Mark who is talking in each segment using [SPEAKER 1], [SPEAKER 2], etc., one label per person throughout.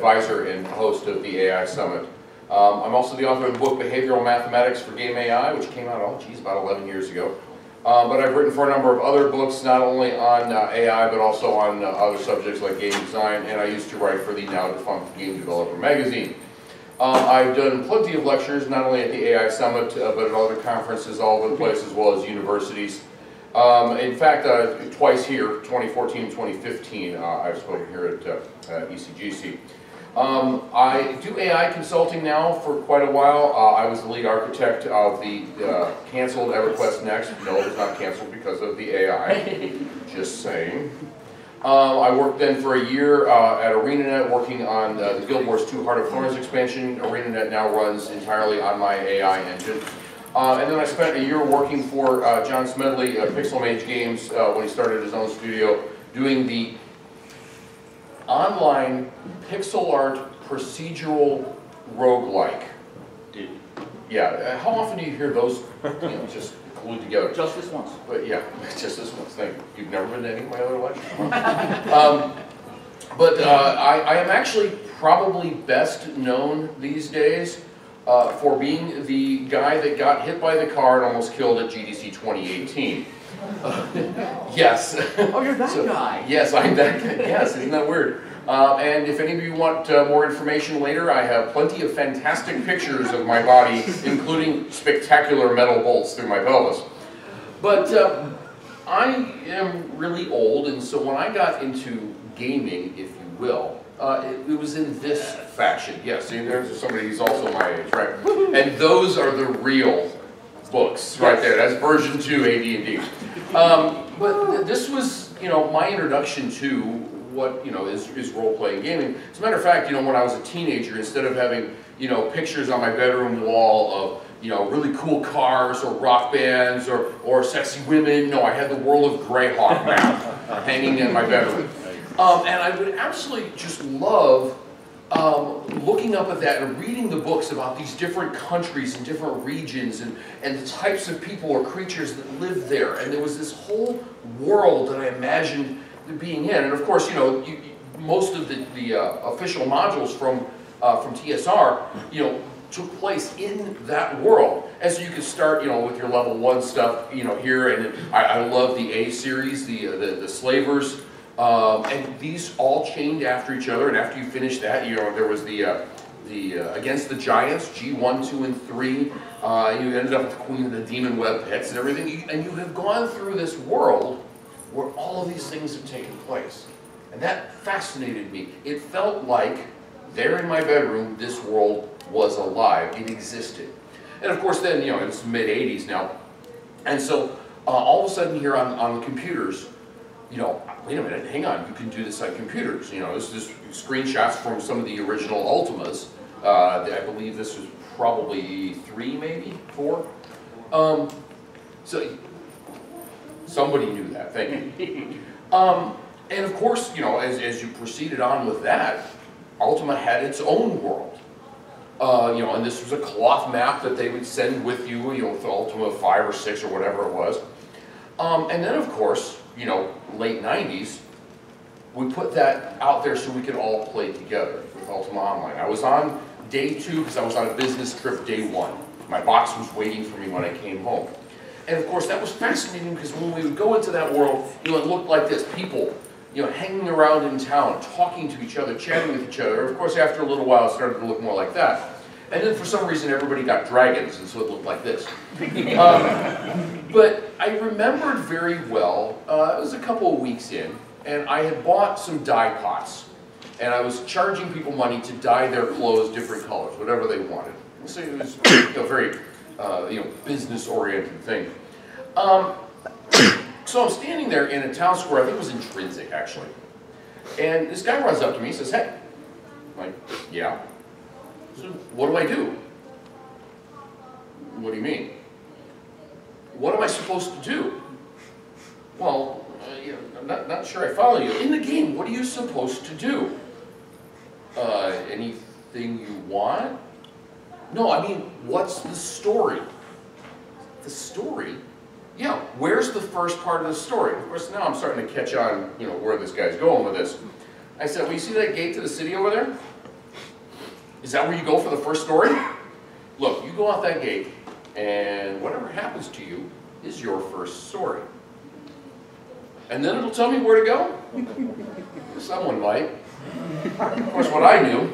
[SPEAKER 1] advisor and host of the AI Summit. Um, I'm also the author of the book Behavioral Mathematics for Game AI, which came out, oh geez, about 11 years ago. Um, but I've written for a number of other books, not only on uh, AI, but also on uh, other subjects like game design, and I used to write for the now defunct Game Developer magazine. Um, I've done plenty of lectures, not only at the AI Summit, uh, but at other conferences all over the place, as well as universities. Um, in fact, uh, twice here, 2014 and 2015, uh, I've spoken here at uh, ECGC. Um, I do AI consulting now for quite a while. Uh, I was the lead architect of the uh, canceled EverQuest Next. No, it was not canceled because of the AI. Just saying. Um, I worked then for a year uh, at ArenaNet working on uh, the Guild Wars 2 Heart of Thorns expansion. ArenaNet now runs entirely on my AI engine. Uh, and then I spent a year working for uh, John Smedley at Pixel Mage Games uh, when he started his own studio doing the online pixel art procedural roguelike.
[SPEAKER 2] Dude.
[SPEAKER 1] Yeah, uh, how often do you hear those you know, just glued together?
[SPEAKER 2] Just this once.
[SPEAKER 1] But yeah, just this one thing. You've never been to any of my other lectures? um, but uh, I, I, am actually probably best known these days uh, for being the guy that got hit by the car and almost killed at GDC 2018. Yes.
[SPEAKER 2] Oh, you're that
[SPEAKER 1] So,
[SPEAKER 2] guy.
[SPEAKER 1] Yes, I'm that guy. Yes, isn't that weird? Uh, and if any of you want uh, more information later, I have plenty of fantastic pictures of my body, including spectacular metal bolts through my pelvis. But uh, I am really old, and so when I got into gaming, if you will, uh, it, it was in this fashion. Yes, see, there's somebody who's also my age, right? And those are the real books right there. That's version two AD&D. Um, but th this was, you know, my introduction to what, you know, is, is role-playing gaming. As a matter of fact, you know, when I was a teenager, instead of having, you know, pictures on my bedroom wall of, you know, really cool cars or rock bands or, or sexy women, no, I had the World of Greyhawk map hanging in my bedroom. Um, and I would absolutely just love um, looking up at that and reading the books about these different countries and different regions and, and the types of people or creatures that live there. And there was this whole world that I imagined being in. And of course, you know, you, most of the, the uh, official modules from, uh, from TSR, you know, took place in that world. And so you could start, you know, with your level one stuff, you know, here. And I, I love the A series, the, uh, the, the slavers. Um, and these all chained after each other, and after you finish that, you know, there was the, uh, the uh, Against the Giants, G1, 2, and 3. Uh, you ended up with the Queen of the Demon Web Pits and everything. You, and you have gone through this world where all of these things have taken place. And that fascinated me. It felt like there in my bedroom, this world was alive. It existed. And of course then, you know, it's mid-80s now. And so uh, all of a sudden here on, on computers, you know, wait a minute, hang on, you can do this on computers. You know, this is screenshots from some of the original Ultimas. Uh, I believe this was probably three, maybe, four. Um, so, somebody knew that, thank you. Um, and of course, you know, as, as you proceeded on with that, Ultima had its own world. Uh, you know, and this was a cloth map that they would send with you, you know, with Ultima 5 or 6 or whatever it was. Um, and then, of course, you know, late 90s, we put that out there so we could all play together with Ultima Online. I was on day two because I was on a business trip day one. My box was waiting for me when I came home. And of course, that was fascinating because when we would go into that world, you know, it looked like this. People, you know, hanging around in town, talking to each other, chatting with each other. Of course, after a little while, it started to look more like that. And then for some reason, everybody got dragons, and so it looked like this. Um, but I remembered very well, uh, it was a couple of weeks in, and I had bought some dye pots. And I was charging people money to dye their clothes different colors, whatever they wanted. So it was know, very uh, you know, business-oriented thing. Um, so I'm standing there in a town square, I think it was in Trinsic, actually. And this guy runs up to me and says, hey. I'm like, yeah. What do I do? What do you mean? What am I supposed to do? Well, uh, I'm not, not sure I follow you. In the game, what are you supposed to do? Uh, anything you want? No, I mean, what's the story? The story? Yeah, where's the first part of the story? Of course, now I'm starting to catch on, you know, where this guy's going with this. I said, well, you see that gate to the city over there? Is that where you go for the first story? Look, you go out that gate, and whatever happens to you is your first story. And then it'll tell me where to go? Someone might. Of course, what I knew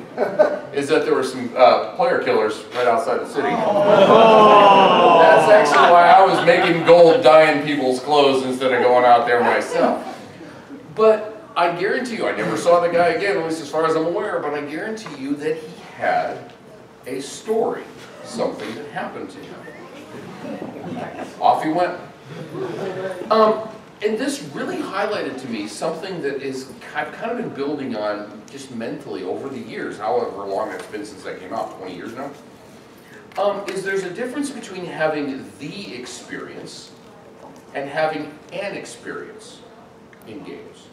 [SPEAKER 1] is that there were some uh, player killers right outside the city. That's actually why I was making gold dyeing people's clothes instead of going out there myself. But I guarantee you, I never saw the guy again, at least as far as I'm aware, but I guarantee you that he had a story, something that happened to him. Off he went. Um, and this really highlighted to me something that is I've kind of been building on just mentally over the years, however long it's been since I came out, 20 years now. Um, is there's a difference between having the experience and having an experience in games.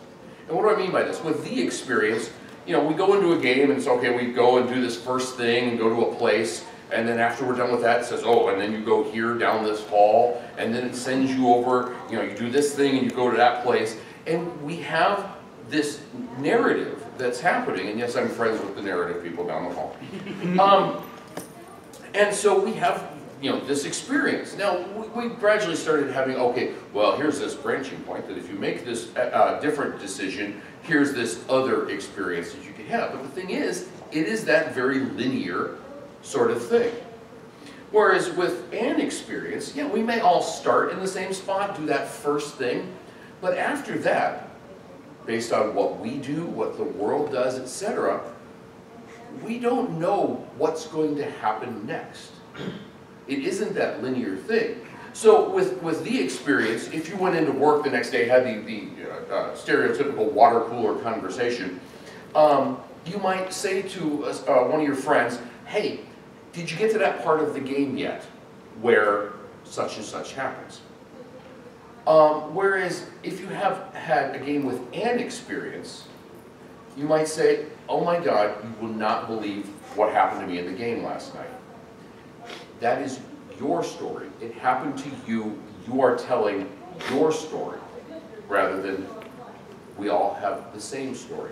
[SPEAKER 1] And what do I mean by this? With the experience, you know, we go into a game and it's okay, we go and do this first thing and go to a place, and then after we're done with that, it says, oh, and then you go here down this hall, and then it sends you over, you know, you do this thing and you go to that place. And we have this narrative that's happening, and yes, I'm friends with the narrative people down the hall. Um, and so we have, you know, this experience. Now, we, we, gradually started having, okay, well, here's this branching point that if you make this uh, uh different decision, here's this other experience that you can have. But the thing is, it is that very linear sort of thing. Whereas with an experience, yeah, we may all start in the same spot, do that first thing, but after that, based on what we do, what the world does, etc., we don't know what's going to happen next. It isn't that linear thing. So with, with the experience, if you went into work the next day, had the, the uh, uh, stereotypical water cooler conversation, um, you might say to uh, one of your friends, hey, did you get to that part of the game yet where such and such happens? Um, whereas if you have had a game with an experience, you might say, oh my god, you will not believe what happened to me in the game last night. That is your story. It happened to you. You are telling your story rather than we all have the same story.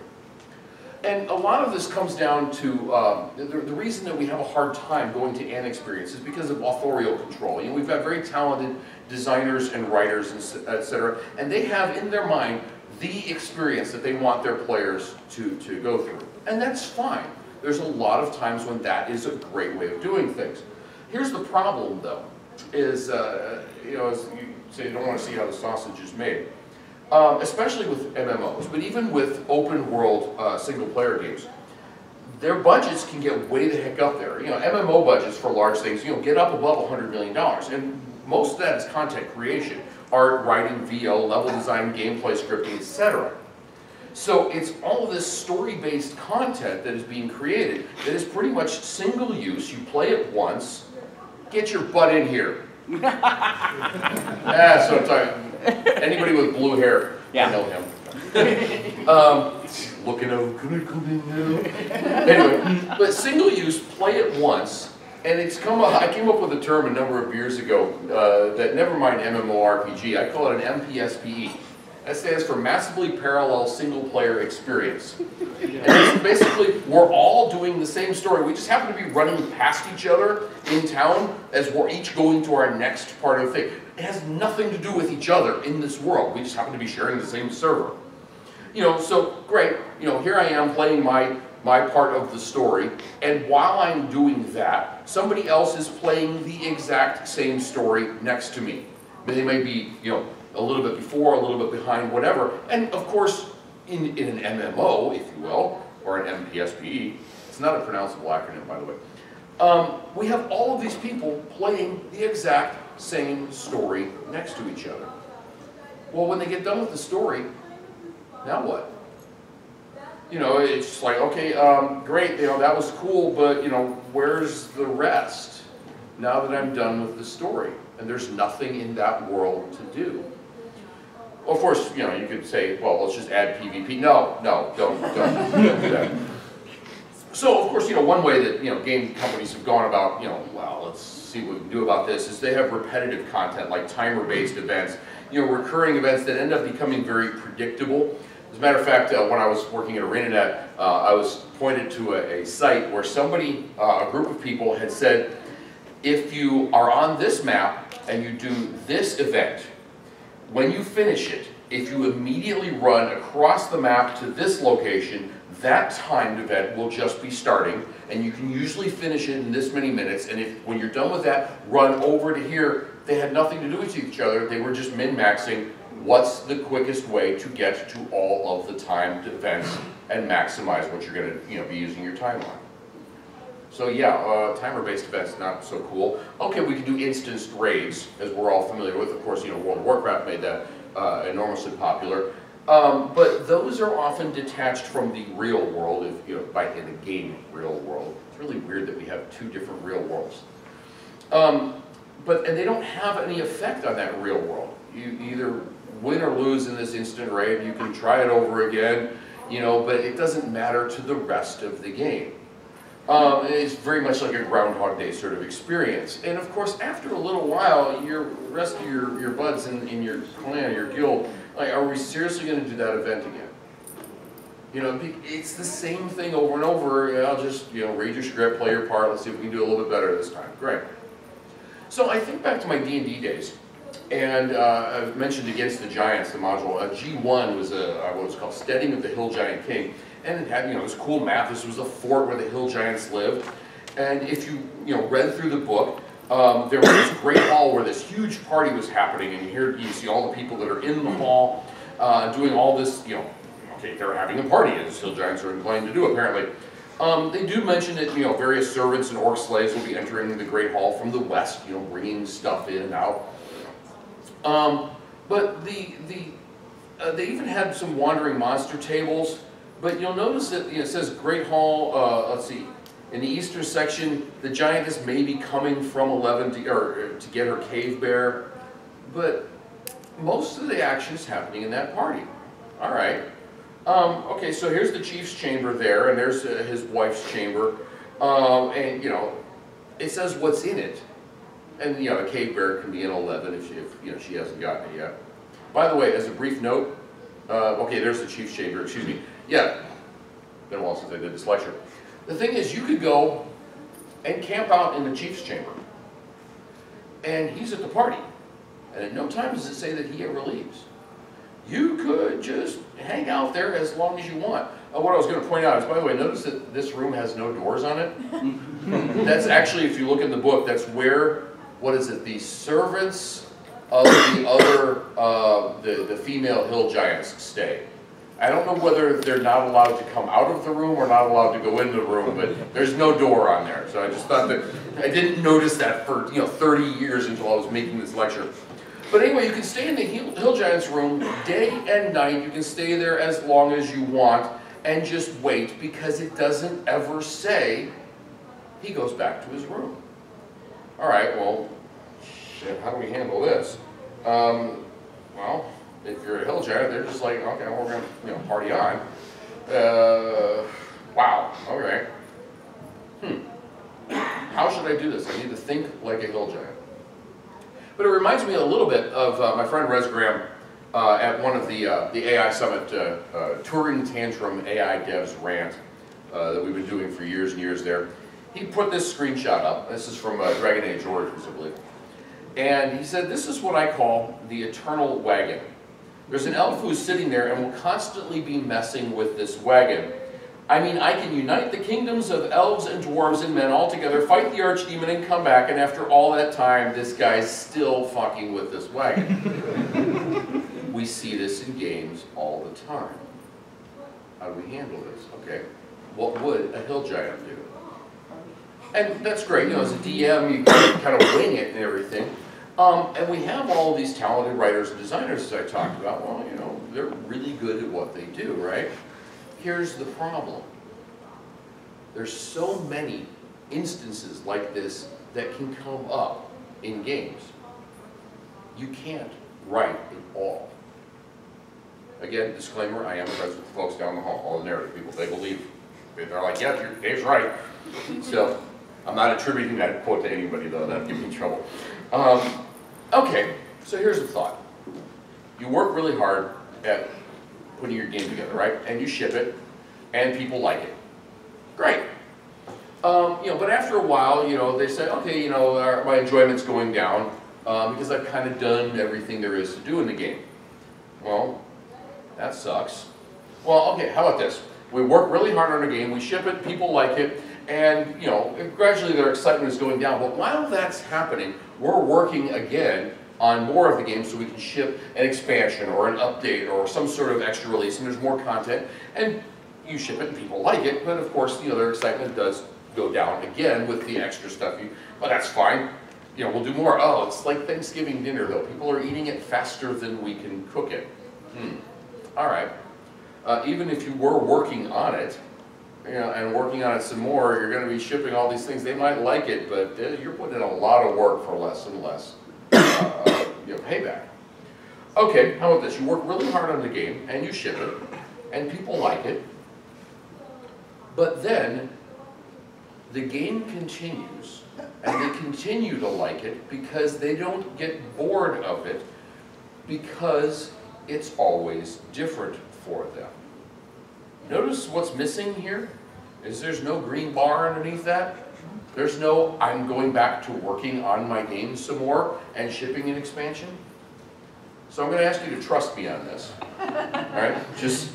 [SPEAKER 1] And a lot of this comes down to, um, the, the, reason that we have a hard time going to an experience is because of authorial control. You know, we've got very talented designers and writers, and et cetera, and they have in their mind the experience that they want their players to, to go through. And that's fine. There's a lot of times when that is a great way of doing things. Here's the problem, though, is, uh, you know, as you say, you don't want to see how the sausage is made um, especially with MMOs, but even with open world uh, single player games, their budgets can get way the heck up there. You know, MMO budgets for large things, you know, get up above $100 million. And most of that is content creation, art, writing, VO, level design, gameplay scripting, etc. So it's all this story-based content that is being created that is pretty much single use. You play it once, get your butt in here. yeah, so Anybody with blue hair, yeah. I know him. um, looking over, can I come in now? anyway, but single use, play it once, and it's come up, I came up with a term a number of years ago uh, that never mind MMORPG, I call it an MPSPE. That stands for Massively Parallel Single Player Experience. And basically, we're all doing the same story. We just happen to be running past each other in town as we're each going to our next part of the thing. It has nothing to do with each other in this world. We just happen to be sharing the same server. You know, so great, you know, here I am playing my, my part of the story, and while I'm doing that, somebody else is playing the exact same story next to me. They may be, you know, a little bit before, a little bit behind, whatever. And of course, in, in an MMO, if you will, or an MPSPE, it's not a pronounceable acronym, by the way, um, we have all of these people playing the exact same story next to each other. Well, when they get done with the story, now what? You know, it's just like, okay, um, great, you know, that was cool, but, you know, where's the rest now that I'm done with the story? And there's nothing in that world to do. Of course, you know, you could say, well, let's just add PvP. No, no, don't, don't, don't do that. So, of course, you know, one way that, you know, game companies have gone about, you know, well, let's see what we can do about this, is they have repetitive content, like timer-based events, you know, recurring events that end up becoming very predictable. As a matter of fact, uh, when I was working at ArenaNet, uh, I was pointed to a, a site where somebody, uh, a group of people had said, if you are on this map and you do this event, when you finish it, if you immediately run across the map to this location, that timed event will just be starting, and you can usually finish it in this many minutes, and if, when you're done with that, run over to here. They had nothing to do with each other, they were just min-maxing what's the quickest way to get to all of the timed events and maximize what you're gonna you know, be using your time on. So yeah, uh, timer-based events, not so cool. Okay, we can do instanced raids, as we're all familiar with. Of course, you know, World of Warcraft made that uh, enormously popular. Um, but those are often detached from the real world, if you know, by in the game real world. It's really weird that we have two different real worlds. Um, but and they don't have any effect on that real world. You either win or lose in this instant raid. You can try it over again, you know, but it doesn't matter to the rest of the game. Um, it's very much like a Groundhog Day sort of experience. And of course, after a little while, your rest of your, your buds in, in your clan, your guild, like, are we seriously going to do that event again? You know, it's the same thing over and over. I'll just, you know, read your script, play your part, let's see if we can do a little bit better this time. Great. So I think back to my D&D days. And uh, I mentioned Against the Giants, the module. Uh, G1 was a, uh, what was called Steading of the Hill Giant King and it had, you know, this cool map. This was a fort where the hill giants lived. And if you, you know, read through the book, um, there was this great hall where this huge party was happening, and here you see all the people that are in the hall uh, doing all this, you know, okay, they're having a party, as hill giants are inclined to do, apparently. Um, they do mention that, you know, various servants and orc slaves will be entering the great hall from the west, you know, bringing stuff in and out. Um, but the, the, uh, they even had some wandering monster tables but you'll notice that you know, it says Great Hall, uh, let's see, in the eastern section, the giantess may be coming from 11 to, or, to get her cave bear, but most of the action is happening in that party. All right. Um, okay, so here's the chief's chamber there, and there's uh, his wife's chamber, um, and you know, it says what's in it, and you know, a cave bear can be in 11 if, she, if you know she hasn't gotten it yet. By the way, as a brief note, uh, okay, there's the chief's chamber. Excuse me. Yeah, been a while since I did this lecture. The thing is, you could go and camp out in the chief's chamber, and he's at the party, and at no time does it say that he ever leaves. You could just hang out there as long as you want. Uh, what I was going to point out is, by the way, notice that this room has no doors on it. that's actually, if you look in the book, that's where, what is it, the servants of the other, uh, the, the female hill giants stay. I don't know whether they're not allowed to come out of the room or not allowed to go in the room, but there's no door on there. So I just thought that, I didn't notice that for, you know, 30 years until I was making this lecture. But anyway, you can stay in the Hill, Giants room day and night. You can stay there as long as you want and just wait because it doesn't ever say he goes back to his room. All right, well, shit, how do we handle this? Um, well, if you're a hill giant, they're just like, okay, well, we're gonna, you know, party on. Uh, wow, okay. Hmm. How should I do this? I need to think like a hill giant. But it reminds me a little bit of uh, my friend Rez Graham uh, at one of the, uh, the AI Summit uh, uh, Turing Tantrum AI Devs rant that we've been doing for years and years there. He put this screenshot up. This is from Dragon Age Origins, I believe. And he said, this is what I call the eternal wagon. There's an elf who's sitting there and will constantly be messing with this wagon. I mean, I can unite the kingdoms of elves and dwarves and men all together, fight the archdemon and come back, and after all that time, this guy's still fucking with this wagon. we see this in games all the time. How do we handle this? Okay, what would a hill giant do? And that's great, you know, as a DM, you kind of wing it and everything. Um, and we have all these talented writers and designers, as I talked about. Well, you know, they're really good at what they do, right? Here's the problem. There's so many instances like this that can come up in games. You can't write it all. Again, disclaimer, I am friends with the folks down the hall, all the narrative people. They believe, they're like, yeah, Dave's right. So, I'm not attributing that quote to anybody though, that'd give me trouble. Um, okay, so here's the thought. You work really hard at putting your game together, right? And you ship it, and people like it. Great. Um, you know, but after a while, you know, they say, okay, you know, our, my enjoyment's going down um, because I've kind of done everything there is to do in the game. Well, that sucks. Well, okay, how about this? We work really hard on a game, we ship it, people like it, and you know, gradually their excitement is going down. But while that's happening, we're working again on more of the game so we can ship an expansion or an update or some sort of extra release and there's more content and you ship it and people like it, but of course, know, their excitement does go down again with the extra stuff. You, but that's fine. You know, we'll do more. Oh, it's like Thanksgiving dinner though. People are eating it faster than we can cook it. Hmm. All right. Uh, even if you were working on it, you know, and working on it some more, you're going to be shipping all these things. They might like it, but uh, you're putting in a lot of work for less and less uh, you know, payback. Okay, how about this? You work really hard on the game, and you ship it, and people like it, but then the game continues, and they continue to like it because they don't get bored of it because it's always different for them. Notice what's missing here is there's no green bar underneath that. There's no, I'm going back to working on my game some more and shipping an expansion. So I'm going to ask you to trust me on this. All right? Just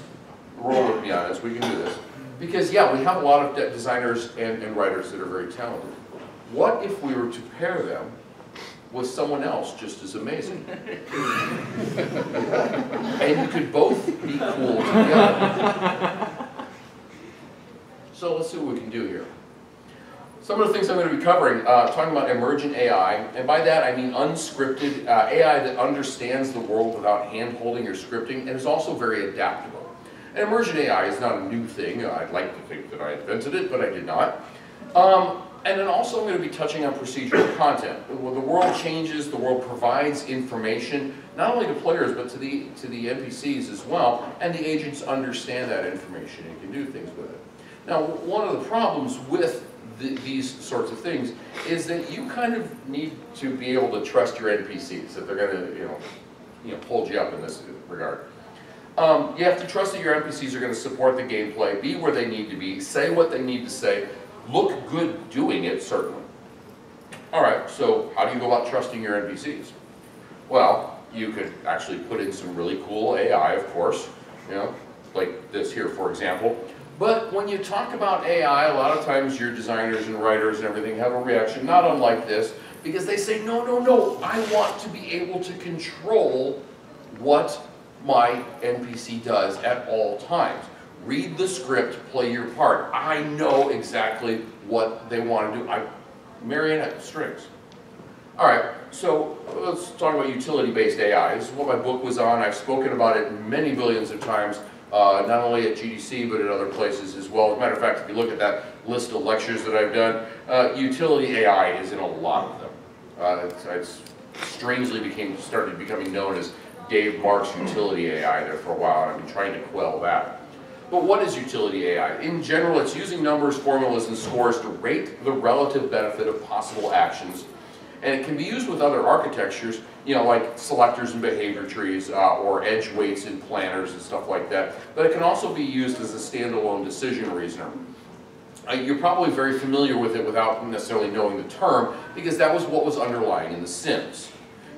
[SPEAKER 1] roll with me on this. We can do this. Because, yeah, we have a lot of designers and, and writers that are very talented. What if we were to pair them with someone else just as amazing? and you could both be cool together. So let's see what we can do here. Some of the things I'm going to be covering, uh, talking about emergent AI, and by that I mean unscripted uh, AI that understands the world without hand-holding or scripting, and is also very adaptable. And emergent AI is not a new thing. I'd like to think that I invented it, but I did not. Um, and then also I'm going to be touching on procedural content. The world changes, the world provides information, not only to players, but to the, to the NPCs as well, and the agents understand that information and can do things with it. Now, one of the problems with the, these sorts of things is that you kind of need to be able to trust your NPCs, that they're going to, you know, you know, hold you up in this regard. Um, you have to trust that your NPCs are going to support the gameplay, be where they need to be, say what they need to say, look good doing it, certainly. All right, so how do you go about trusting your NPCs? Well, you could actually put in some really cool AI, of course, you know, like this here, for example. But when you talk about AI, a lot of times your designers and writers and everything have a reaction, not unlike this, because they say, no, no, no, I want to be able to control what my NPC does at all times. Read the script, play your part. I know exactly what they want to do. I marionette strings. All right, so let's talk about utility-based AI. This is what my book was on. I've spoken about it many billions of times, uh, not only at GDC, but at other places as well. As a matter of fact, if you look at that list of lectures that I've done, uh, utility AI is in a lot of them. Uh, it's, it's strangely became started becoming known as Dave Mark's utility AI there for a while, I've been trying to quell that. But what is utility AI? In general, it's using numbers, formulas, and scores to rate the relative benefit of possible actions. And it can be used with other architectures, you know, like selectors and behavior trees, uh, or edge weights in planners and stuff like that. But it can also be used as a standalone decision reasoner. Uh, you're probably very familiar with it without necessarily knowing the term, because that was what was underlying in The Sims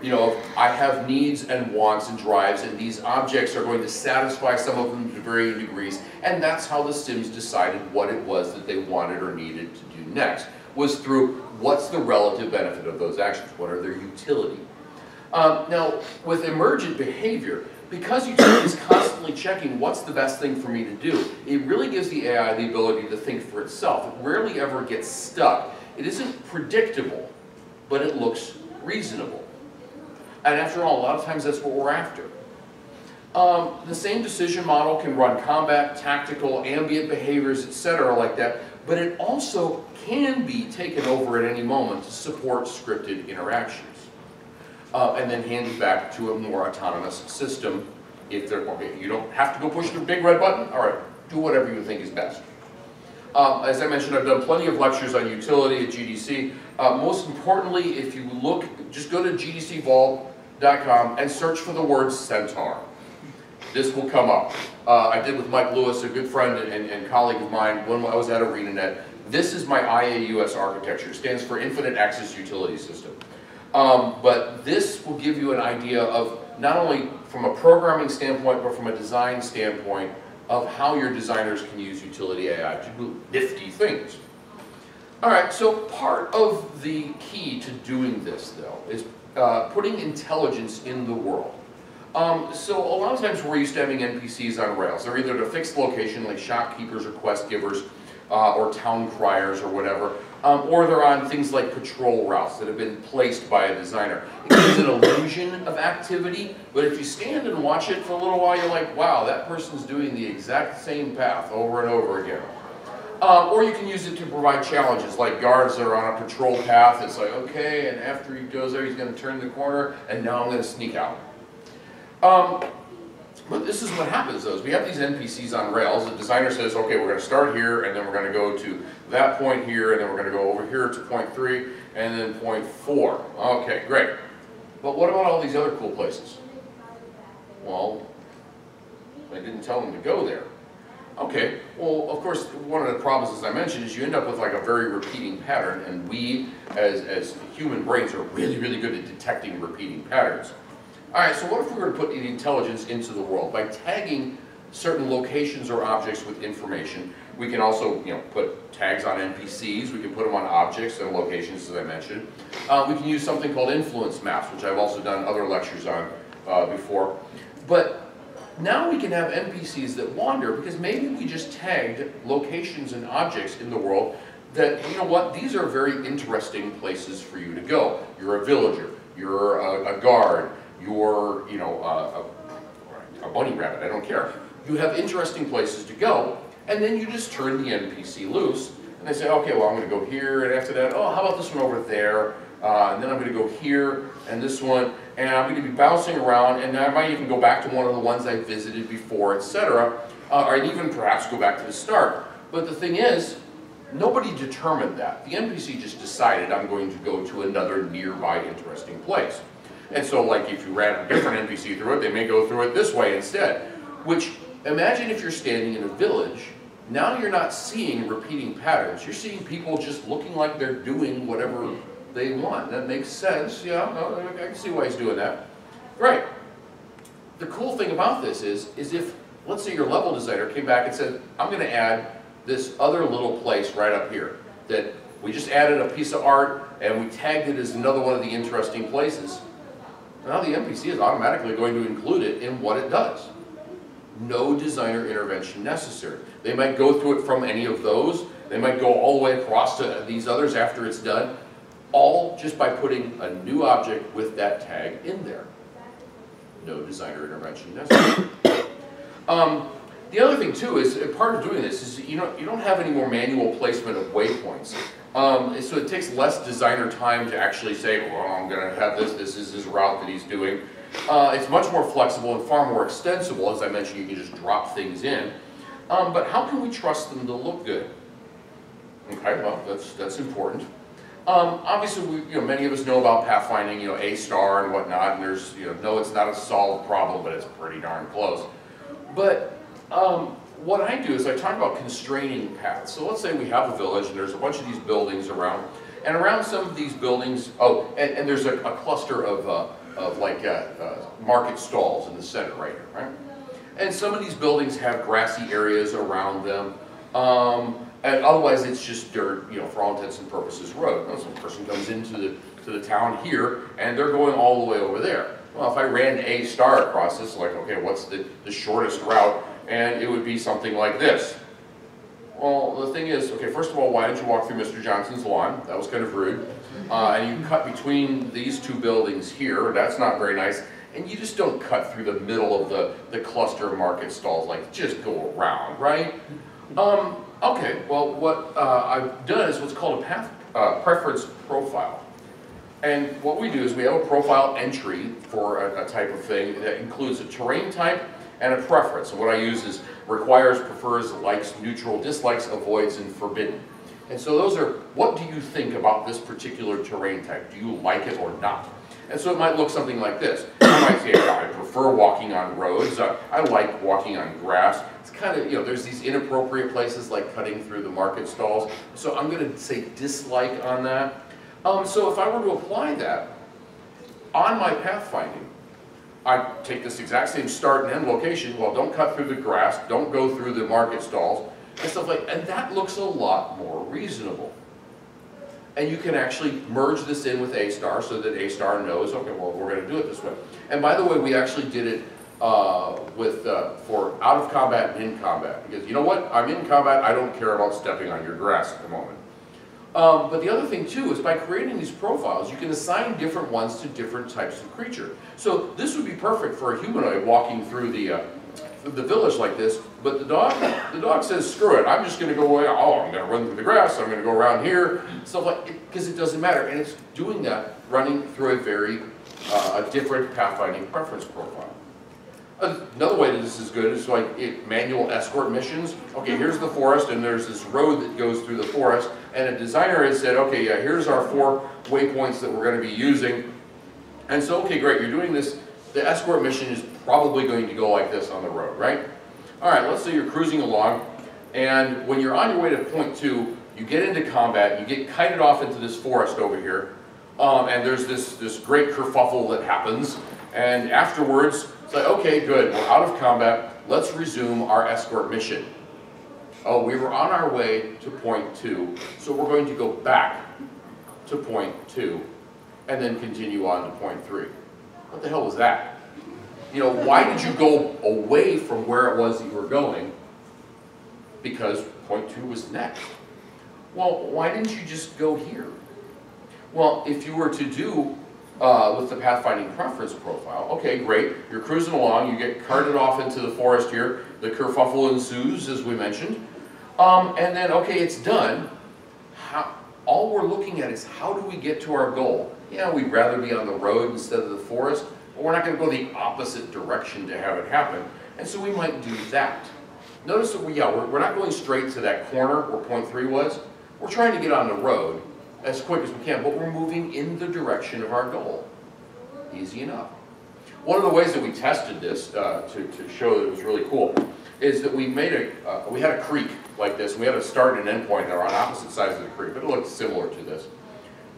[SPEAKER 1] you know, I have needs and wants and drives, and these objects are going to satisfy some of them to varying degrees, and that's how the Sims decided what it was that they wanted or needed to do next, was through what's the relative benefit of those actions, what are their utility. Um, now, with emergent behavior, because utility is constantly checking what's the best thing for me to do, it really gives the AI the ability to think for itself. It rarely ever gets stuck. It isn't predictable, but it looks reasonable. And after all, a lot of times that's what we're after. Um, the same decision model can run combat, tactical, ambient behaviors, etc. like that, but it also can be taken over at any moment to support scripted interactions. Uh, and then handed back to a more autonomous system if they're, okay, you don't have to go push the big red button, all right, do whatever you think is best. Um, as I mentioned, I've done plenty of lectures on utility at GDC. Uh, most importantly, if you look, just go to gdcvault.com and search for the word centaur. this will come up. Uh, I did with Mike Lewis, a good friend and, and colleague of mine, when I was at ArenaNet. This is my IAUS architecture. It stands for Infinite Axis Utility System. Um, but this will give you an idea of not only from a programming standpoint, but from a design standpoint of how your designers can use utility AI to do nifty things. All right, so part of the key to doing this, though, is uh, putting intelligence in the world. Um, so a lot of times we're used to having NPCs on Rails. They're either at a fixed location like shopkeepers or quest givers uh, or town criers or whatever, um, or they're on things like patrol routes that have been placed by a designer. It gives an illusion of activity, but if you stand and watch it for a little while, you're like, wow, that person's doing the exact same path over and over again. Um, or you can use it to provide challenges, like guards that are on a patrol path. It's like, okay, and after he goes there, he's going to turn the corner, and now I'm going to sneak out. Um, but this is what happens though, is we have these NPCs on Rails. The designer says, okay, we're going to start here, and then we're going to go to that point here, and then we're going to go over here to point three, and then point four. Okay, great. But what about all these other cool places? Well, I didn't tell them to go there. Okay, well, of course, one of the problems, as I mentioned, is you end up with like a very repeating pattern, and we, as, as human brains, are really, really good at detecting repeating patterns. All right, so what if we were to put intelligence into the world? By tagging certain locations or objects with information, we can also you know, put tags on NPCs, we can put them on objects and locations, as I mentioned. Uh, we can use something called influence maps, which I've also done other lectures on uh, before. But now we can have NPCs that wander because maybe we just tagged locations and objects in the world that, you know what, these are very interesting places for you to go. You're a villager, you're a, a guard, you're, you know, a, a, bunny rabbit, I don't care. You have interesting places to go, and then you just turn the NPC loose, and they say, okay, well, I'm going to go here, and after that, oh, how about this one over there? Uh, and then I'm going to go here, and this one, and I'm going to be bouncing around, and I might even go back to one of the ones I visited before, etc., uh, or even perhaps go back to the start. But the thing is, nobody determined that. The NPC just decided I'm going to go to another nearby interesting place. And so like if you ran a different NPC through it, they may go through it this way instead. Which, imagine if you're standing in a village, now you're not seeing repeating patterns. You're seeing people just looking like they're doing whatever they want. That makes sense, yeah, I can see why he's doing that. Right. The cool thing about this is, is if, let's say your level designer came back and said, I'm going to add this other little place right up here that we just added a piece of art and we tagged it as another one of the interesting places. Now the NPC is automatically going to include it in what it does. No designer intervention necessary. They might go through it from any of those. They might go all the way across to these others after it's done. All just by putting a new object with that tag in there. No designer intervention necessary. um, the other thing too is, part of doing this is you don't, you don't have any more manual placement of waypoints. Um, so it takes less designer time to actually say, well, I'm going to have this, this is his route that he's doing. Uh, it's much more flexible and far more extensible. As I mentioned, you can just drop things in. Um, but how can we trust them to look good? Okay, well, that's, that's important. Um, obviously, we, you know, many of us know about pathfinding, you know, A star and whatnot, and there's, you know, no, it's not a solved problem, but it's pretty darn close. But um, what I do is I talk about constraining paths. So let's say we have a village and there's a bunch of these buildings around, and around some of these buildings, oh, and, and there's a, a, cluster of, uh, of like uh, uh, market stalls in the center right here, right? And some of these buildings have grassy areas around them, um, and otherwise it's just dirt, you know, for all intents and purposes, road. You some person comes into the, to the town here, and they're going all the way over there. Well, if I ran A star across this, like, okay, what's the, the shortest route and it would be something like this. Well, the thing is, okay, first of all, why did you walk through Mr. Johnson's lawn? That was kind of rude. Uh, and you cut between these two buildings here. That's not very nice. And you just don't cut through the middle of the, the cluster of market stalls. Like, just go around, right? Um, okay, well, what uh, I've done is what's called a path uh, preference profile. And what we do is we have a profile entry for a, a type of thing that includes a terrain type, and a preference. And what I use is requires, prefers, likes, neutral, dislikes, avoids, and forbidden. And so those are, what do you think about this particular terrain type? Do you like it or not? And so it might look something like this. You might say, I prefer walking on roads. Uh, I like walking on grass. It's kind of, you know, there's these inappropriate places like cutting through the market stalls. So I'm going to say dislike on that. Um, so if I were to apply that on my pathfinding, I take this exact same start and end location, well, don't cut through the grass, don't go through the market stalls, and stuff like, and that looks a lot more reasonable. And you can actually merge this in with A star so that A star knows, okay, well, we're going to do it this way. And by the way, we actually did it uh, with uh, for out of combat and in combat. Because you know what? I'm in combat, I don't care about stepping on your grass at the moment. Um, but the other thing too is by creating these profiles, you can assign different ones to different types of creature. So this would be perfect for a humanoid walking through the uh, the village like this, but the dog, the dog says, screw it, I'm just going to go away, oh, I'm going to run through the grass, I'm going to go around here, stuff like, because it, it, doesn't matter, and it's doing that running through a very, uh, a different pathfinding preference profile. Another way that this is good is like it, manual escort missions. Okay, here's the forest, and there's this road that goes through the forest, and a designer has said, okay, yeah, here's our four waypoints that we're going to be using. And so, okay, great, you're doing this. The escort mission is probably going to go like this on the road, right? All right, let's say you're cruising along, and when you're on your way to point two, you get into combat, you get kited off into this forest over here, um, and there's this, this great kerfuffle that happens, and afterwards, it's like, okay, good, we're out of combat, let's resume our escort mission. Oh, we were on our way to point two, so we're going to go back to point two, and then continue on to point three. What the hell was that? You know, why did you go away from where it was you were going? Because point two was next. Well, why didn't you just go here? Well, if you were to do uh, with the pathfinding preference profile, okay, great, you're cruising along, you get carted off into the forest here, the kerfuffle ensues, as we mentioned, um, and then, okay, it's done. How, all we're looking at is how do we get to our goal? Yeah, we'd rather be on the road instead of the forest, but we're not going to go the opposite direction to have it happen. And so we might do that. Notice that we, yeah, we're, we're not going straight to that corner where point three was. We're trying to get on the road as quick as we can, but we're moving in the direction of our goal. Easy enough. One of the ways that we tested this uh, to, to show that it was really cool is that we made a, uh, we had a creek like this. We had a start and end point that are on opposite sides of the creek, but it looked similar to this.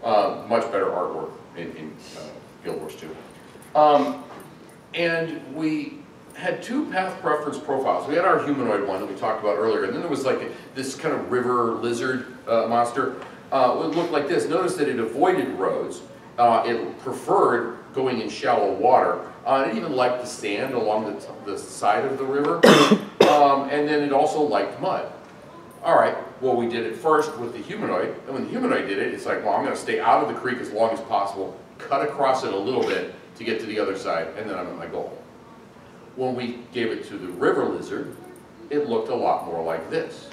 [SPEAKER 1] Uh, much better artwork in, in uh, Guild Wars 2. Um, and we had two path preference profiles. We had our humanoid one that we talked about earlier, and then there was like a, this kind of river lizard uh, monster. Uh, it looked like this. Notice that it avoided roads. It preferred going in shallow water. Uh, it even liked the sand along the, the side of the river. um, and then it also liked mud. All right, well, we did it first with the humanoid. And when the humanoid did it, it's like, well, I'm going to stay out of the creek as long as possible, cut across it a little bit, to get to the other side, and then I'm at my goal. When we gave it to the river lizard, it looked a lot more like this.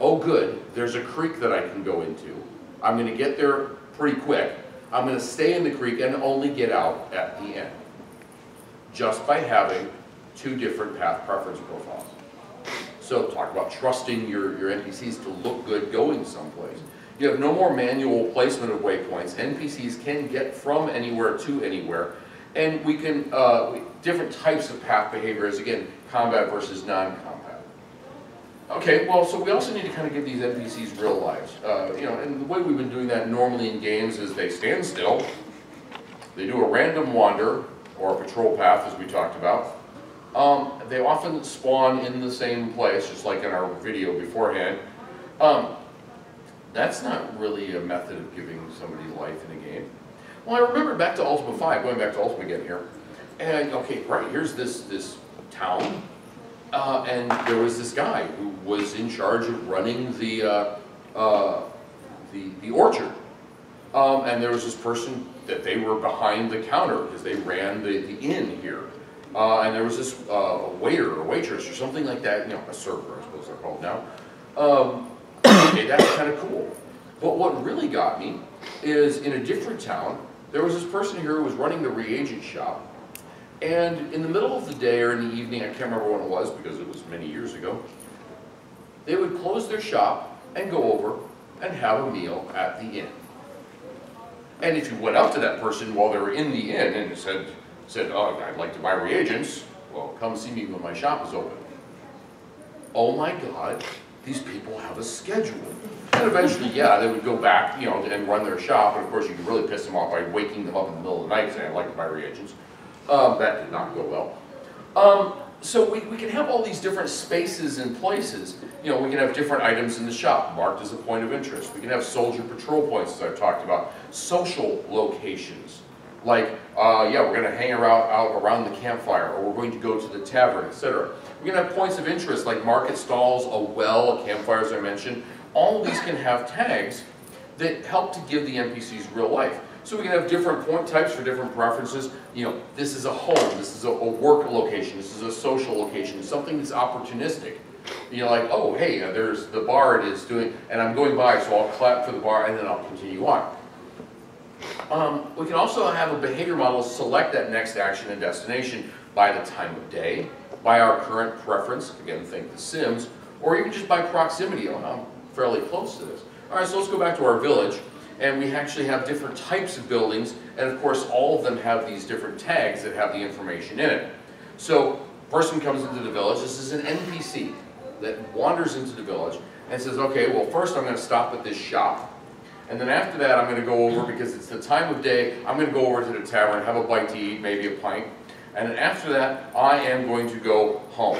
[SPEAKER 1] Oh good, there's a creek that I can go into. I'm going to get there pretty quick. I'm going to stay in the creek and only get out at the end. Just by having two different path preference profiles. So talk about trusting your, your NPCs to look good going someplace. You have no more manual placement of waypoints. NPCs can get from anywhere to anywhere and we can, uh, different types of path behaviors, again, combat versus non-combat. Okay, well, so we also need to kind of give these NPCs real lives. Uh, you know, and the way we've been doing that normally in games is they stand still, they do a random wander, or a patrol path, as we talked about. Um, they often spawn in the same place, just like in our video beforehand. Um, that's not really a method of giving somebody life in a game. Well, I remember back to Ultima 5, going back to Ultima again here, and okay, right, here's this, this town, uh, and there was this guy who was in charge of running the, uh, uh, the, the orchard. Um, and there was this person that they were behind the counter because they ran the, the inn here. Uh, and there was this uh, waiter or waitress or something like that, you know, a server, I suppose they're called now. Um, okay, that's kind of cool. But what really got me is in a different town, there was this person here who was running the reagent shop, and in the middle of the day or in the evening, I can't remember when it was because it was many years ago, they would close their shop and go over and have a meal at the inn. And if you went up to that person while they were in the inn and said, said, oh, I'd like to buy reagents, well, come see me when my shop is open. Oh my God, these people have a schedule. And eventually, yeah, they would go back, you know, and run their shop, and of course you could really piss them off by waking them up in the middle of the night and saying, I'd like to buy reagents. Um, that did not go well. Um, so we, we can have all these different spaces and places. You know, we can have different items in the shop marked as a point of interest. We can have soldier patrol points, as I've talked about. Social locations, like, uh, yeah, we're going to hang around, out around the campfire, or we're going to go to the tavern, etc. We're going to have points of interest, like market stalls, a well, a campfire, as I mentioned. All of these can have tags that help to give the NPCs real life. So we can have different point types for different preferences. You know, this is a home, this is a, a work location, this is a social location, something that's opportunistic. You know, like, oh, hey, uh, there's the bard it is doing, and I'm going by, so I'll clap for the bar and then I'll continue on. Um, we can also have a behavior model select that next action and destination by the time of day, by our current preference, again, think The Sims, or even just by proximity, oh, I'm fairly close to this. All right, so let's go back to our village and we actually have different types of buildings, and of course all of them have these different tags that have the information in it. So, person comes into the village, this is an NPC that wanders into the village and says, okay, well first I'm going to stop at this shop, and then after that I'm going to go over, because it's the time of day, I'm going to go over to the tavern, have a bite to eat, maybe a pint, and then after that I am going to go home.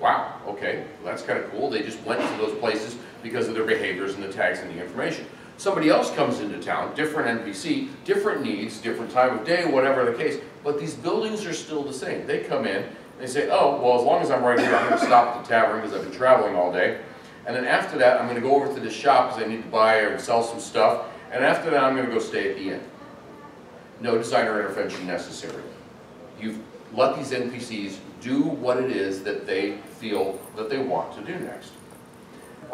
[SPEAKER 1] Wow, okay, well, that's kind of cool. They just went to those places because of their behaviors and the tags and the information. Somebody else comes into town, different NPC, different needs, different time of day, whatever the case, but these buildings are still the same. They come in, they say, oh, well, as long as I'm right here, I'm going to stop at the tavern because I've been traveling all day. And then after that, I'm going to go over to the shop because I need to buy or sell some stuff. And after that, I'm going to go stay at the inn. No designer intervention necessary. You've let these NPCs do what it is that they feel that they want to do next.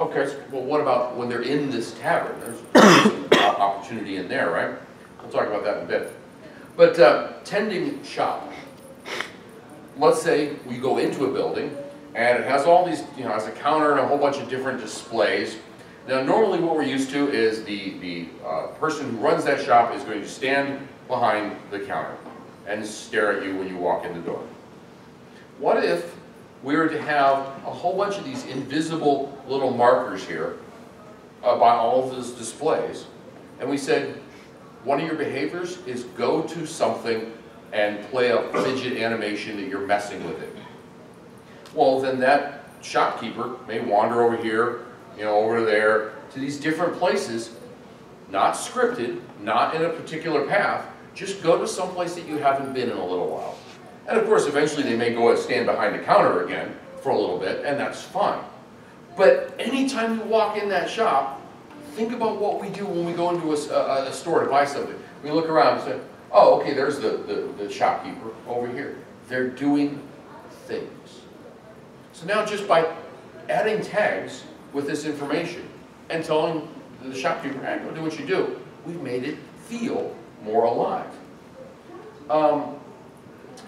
[SPEAKER 1] Okay, well, what about when they're in this tavern? There's opportunity in there, right? We'll talk about that in a bit. But uh, tending shop. Let's say we go into a building and it has all these, you know, has a counter and a whole bunch of different displays. Now, normally what we're used to is the, the uh, person who runs that shop is going to stand behind the counter and stare at you when you walk in the door. What if we were to have a whole bunch of these invisible little markers here uh, by all of those displays, and we said, one of your behaviors is go to something and play a fidget animation that you're messing with it. Well, then that shopkeeper may wander over here, you know, over there, to these different places, not scripted, not in a particular path, just go to some place that you haven't been in a little while. And of course, eventually they may go and stand behind the counter again for a little bit, and that's fine. But anytime you walk in that shop, think about what we do when we go into a, a, a store to buy something. We look around and say, oh, okay, there's the, the, the shopkeeper over here. They're doing things. So now just by adding tags with this information and telling the shopkeeper, hey, go do what you do, we've made it feel more alive. Um,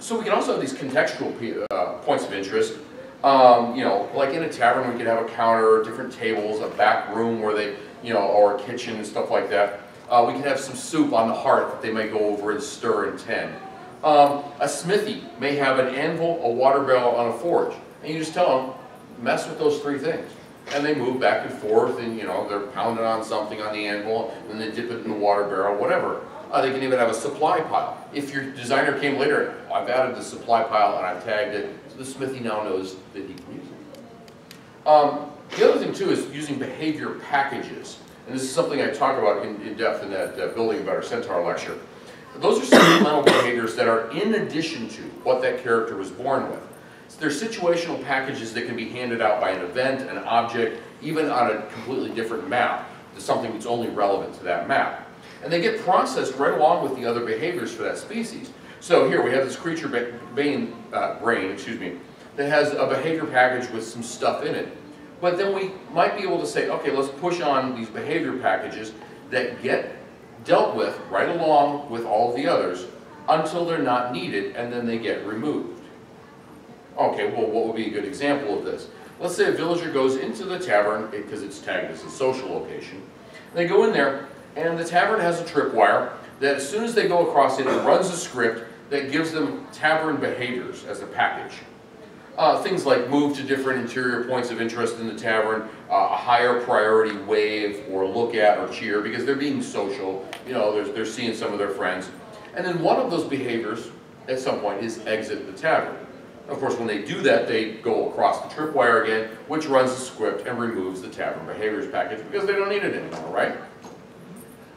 [SPEAKER 1] so we can also have these contextual uh, points of interest. Um, you know, like in a tavern, we could have a counter, different tables, a back room where they, you know, or a kitchen and stuff like that. Uh, we can have some soup on the hearth that they may go over and stir and tend. Um, a smithy may have an anvil, a water barrel, on a forge. And you just tell them, mess with those three things. And they move back and forth and, you know, they're pounding on something on the anvil and they dip it in the water barrel, whatever. Uh, they can even have a supply pile. If your designer came later, I've added the supply pile and I've tagged it, so the smithy now knows that he can use it. Um, the other thing too is using behavior packages. And this is something I talk about in, in depth in that uh, Building a Better Centaur lecture. Those are supplemental behaviors that are in addition to what that character was born with. So they're situational packages that can be handed out by an event, an object, even on a completely different map, to something that's only relevant to that map. And they get processed right along with the other behaviors for that species. So here we have this creature brain, uh, brain, excuse me, that has a behavior package with some stuff in it. But then we might be able to say, okay, let's push on these behavior packages that get dealt with right along with all the others until they're not needed and then they get removed. Okay, well what would be a good example of this? Let's say a villager goes into the tavern because it's tagged as a social location. They go in there And the tavern has a tripwire that as soon as they go across it, it runs a script that gives them tavern behaviors as a package. Uh, things like move to different interior points of interest in the tavern, uh, a higher priority wave or look at or cheer because they're being social, you know, they're, they're seeing some of their friends. And then one of those behaviors at some point is exit the tavern. Of course, when they do that, they go across the tripwire again, which runs the script and removes the tavern behaviors package because they don't need it anymore, right?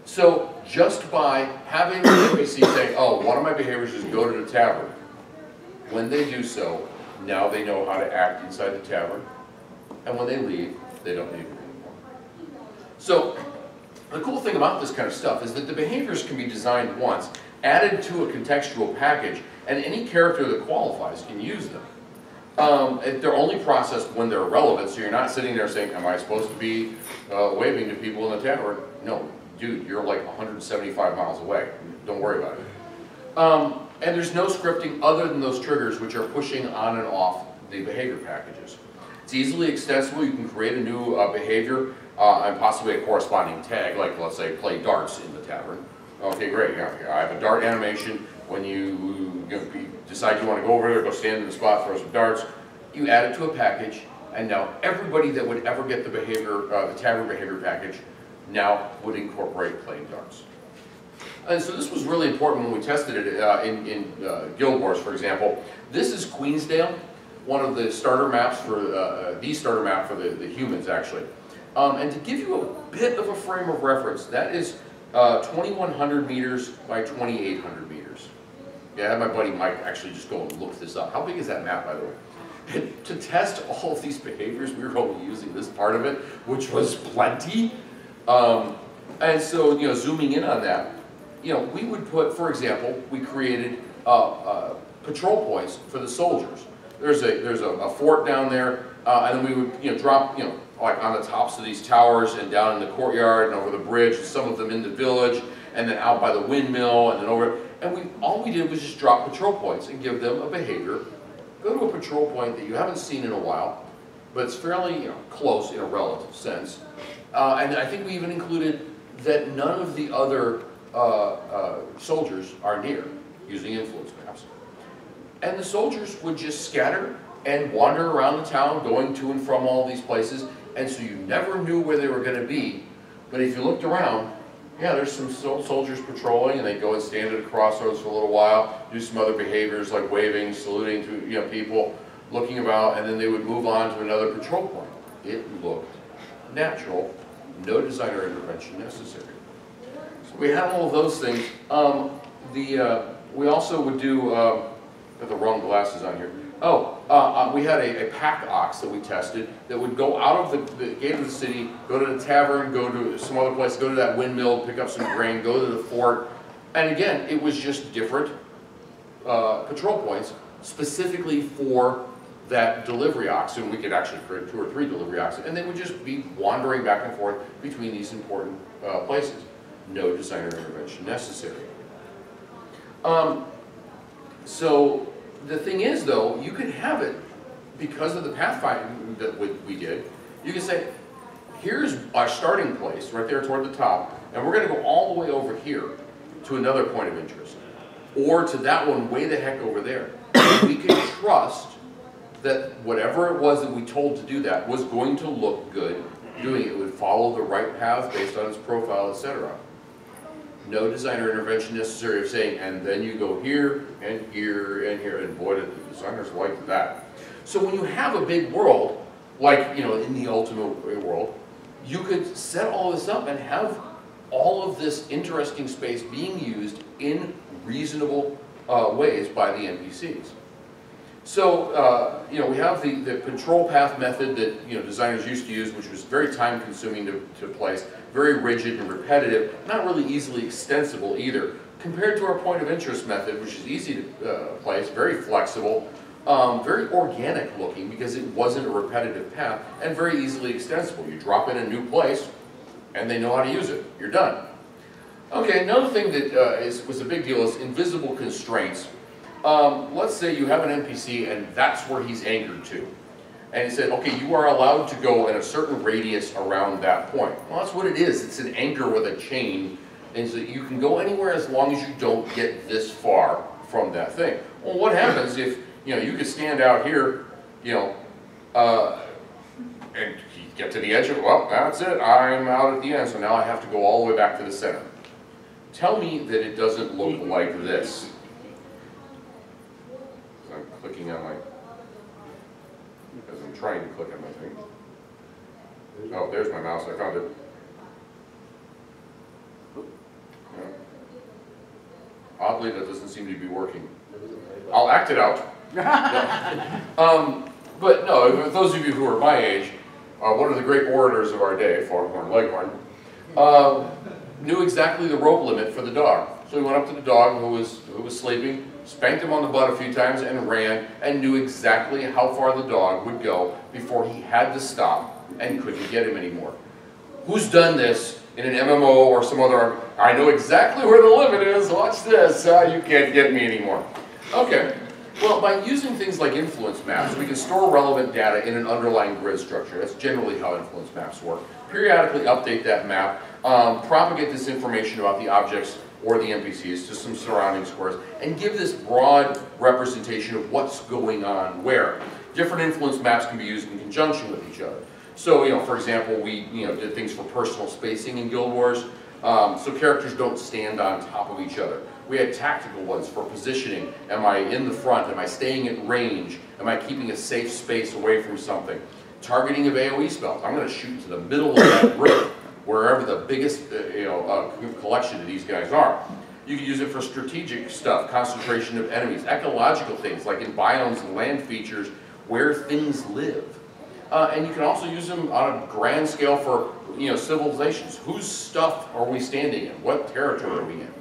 [SPEAKER 1] So just by having the NPC say, oh, one of my behaviors is go to the tavern, when they do so, now they know how to act inside the tavern, and when they leave, they don't need it anymore. So the cool thing about this kind of stuff is that the behaviors can be designed once, added to a contextual package, and any character that qualifies can use them. Um, they're only processed when they're relevant, so you're not sitting there saying, am I supposed to be uh, waving to people in the tavern? No, dude, you're like 175 miles away. Don't worry about it. Um, and there's no scripting other than those triggers which are pushing on and off the behavior packages. It's easily extensible. You can create a new uh, behavior uh, and possibly a corresponding tag, like let's say play darts in the tavern. Okay, great. Yeah, I have a dart animation. When you, you decide you want to go over there, go stand in the spot, throw some darts, you add it to a package, and now everybody that would ever get the behavior, uh, the tavern behavior package, now would incorporate playing darts. And so this was really important when we tested it uh, in, in uh, Guild Wars, for example. This is Queensdale, one of the starter maps for, uh, uh, the starter map for the, the humans, actually. Um, and to give you a bit of a frame of reference, that is uh, 2,100 meters by 2,800 meters. Yeah, I had my buddy Mike actually just go and look this up. How big is that map, by the way? And to test all of these behaviors, we were only using this part of it, which was plenty. Um, and so, you know, zooming in on that, you know, we would put, for example, we created uh, uh, patrol points for the soldiers. There's a there's a, a fort down there, uh, and then we would you know drop you know like on the tops of these towers and down in the courtyard and over the bridge, and some of them in the village, and then out by the windmill, and then over. And we all we did was just drop patrol points and give them a behavior. Go to a patrol point that you haven't seen in a while, but it's fairly you know close in a relative sense. Uh, and I think we even included that none of the other uh, uh, soldiers are near using influence maps. And the soldiers would just scatter and wander around the town going to and from all these places and so you never knew where they were going to be. But if you looked around, yeah, there's some soldiers patrolling and they go and stand at a crossroads for a little while, do some other behaviors like waving, saluting to you know people, looking about, and then they would move on to another patrol point. It looked natural, no designer intervention necessary we have all those things. Um, the uh, we also would do. Uh, got the wrong glasses on here. Oh, uh, uh, we had a, a, pack ox that we tested that would go out of the, the, gate of the city, go to the tavern, go to some other place, go to that windmill, pick up some grain, go to the fort, and again, it was just different uh, patrol points specifically for that delivery ox, we could actually create two or three delivery oxen, and they would just be wandering back and forth between these important uh, places no designer intervention necessary. Um, so the thing is though, you can have it because of the pathfinding that we did. You can say, here's our starting place right there toward the top, and we're going to go all the way over here to another point of interest, or to that one way the heck over there. we can trust that whatever it was that we told to do that was going to look good doing it. It would follow the right path based on its profile, etc no designer intervention necessary of saying, and then you go here, and here, and here, and boy, did the designers like that. So when you have a big world, like, you know, in the ultimate world, you could set all this up and have all of this interesting space being used in reasonable uh, ways by the NPCs. So, uh, you know, we have the, the control path method that, you know, designers used to use, which was very time consuming to, to place, very rigid and repetitive, not really easily extensible either, compared to our point of interest method, which is easy to uh, place, very flexible, um, very organic looking because it wasn't a repetitive path, and very easily extensible. You drop in a new place, and they know how to use it. You're done. Okay, another thing that uh, is, was a big deal is invisible constraints. Um, let's say you have an NPC and that's where he's anchored to. and he said, okay, you are allowed to go in a certain radius around that point. Well, that's what it is. It's an anchor with a chain, and so you can go anywhere as long as you don't get this far from that thing. Well, what happens if, you know, you could stand out here, you know, uh, and get to the edge of, well, that's it, I'm out at the end, so now I have to go all the way back to the center. Tell me that it doesn't look like this. Clicking on my as I'm trying to click on my thing. Oh, there's my mouse, I found it. Yeah. Oddly, that doesn't seem to be working. I'll act it out. um, but no, those of you who are my age, uh, one of the great orators of our day, Foghorn Leghorn, uh, knew exactly the rope limit for the dog. So he went up to the dog who was, who was sleeping, spanked him on the butt a few times and ran and knew exactly how far the dog would go before he had to stop and couldn't get him anymore. Who's done this in an MMO or some other, I know exactly where the limit is, watch this, uh, you can't get me anymore. Okay, well by using things like influence maps, we can store relevant data in an underlying grid structure. That's generally how influence maps work. Periodically update that map, um, propagate this information about the objects or the NPCs to some surrounding squares and give this broad representation of what's going on where. Different influence maps can be used in conjunction with each other. So, you know, for example, we you know did things for personal spacing in Guild Wars, um, so characters don't stand on top of each other. We had tactical ones for positioning. Am I in the front? Am I staying at range? Am I keeping a safe space away from something? Targeting of AoE spells. I'm going to shoot to the middle of that group wherever the biggest uh, you know, uh, collection of these guys are. You can use it for strategic stuff, concentration of enemies, ecological things like in biomes and land features where things live. Uh, and you can also use them on a grand scale for you know civilizations. Whose stuff are we standing in? What territory are we in?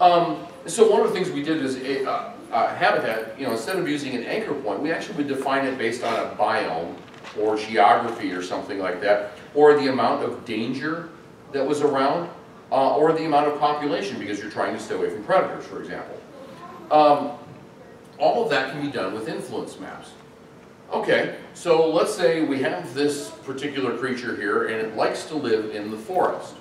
[SPEAKER 1] Um, so one of the things we did is a, habitat. You know, instead of using an anchor point, we actually would define it based on a biome or geography or something like that or the amount of danger that was around, uh, or the amount of population because you're trying to stay away from predators, for example. Um, all of that can be done with influence maps. Okay, so let's say we have this particular creature here and it likes to live in the forest.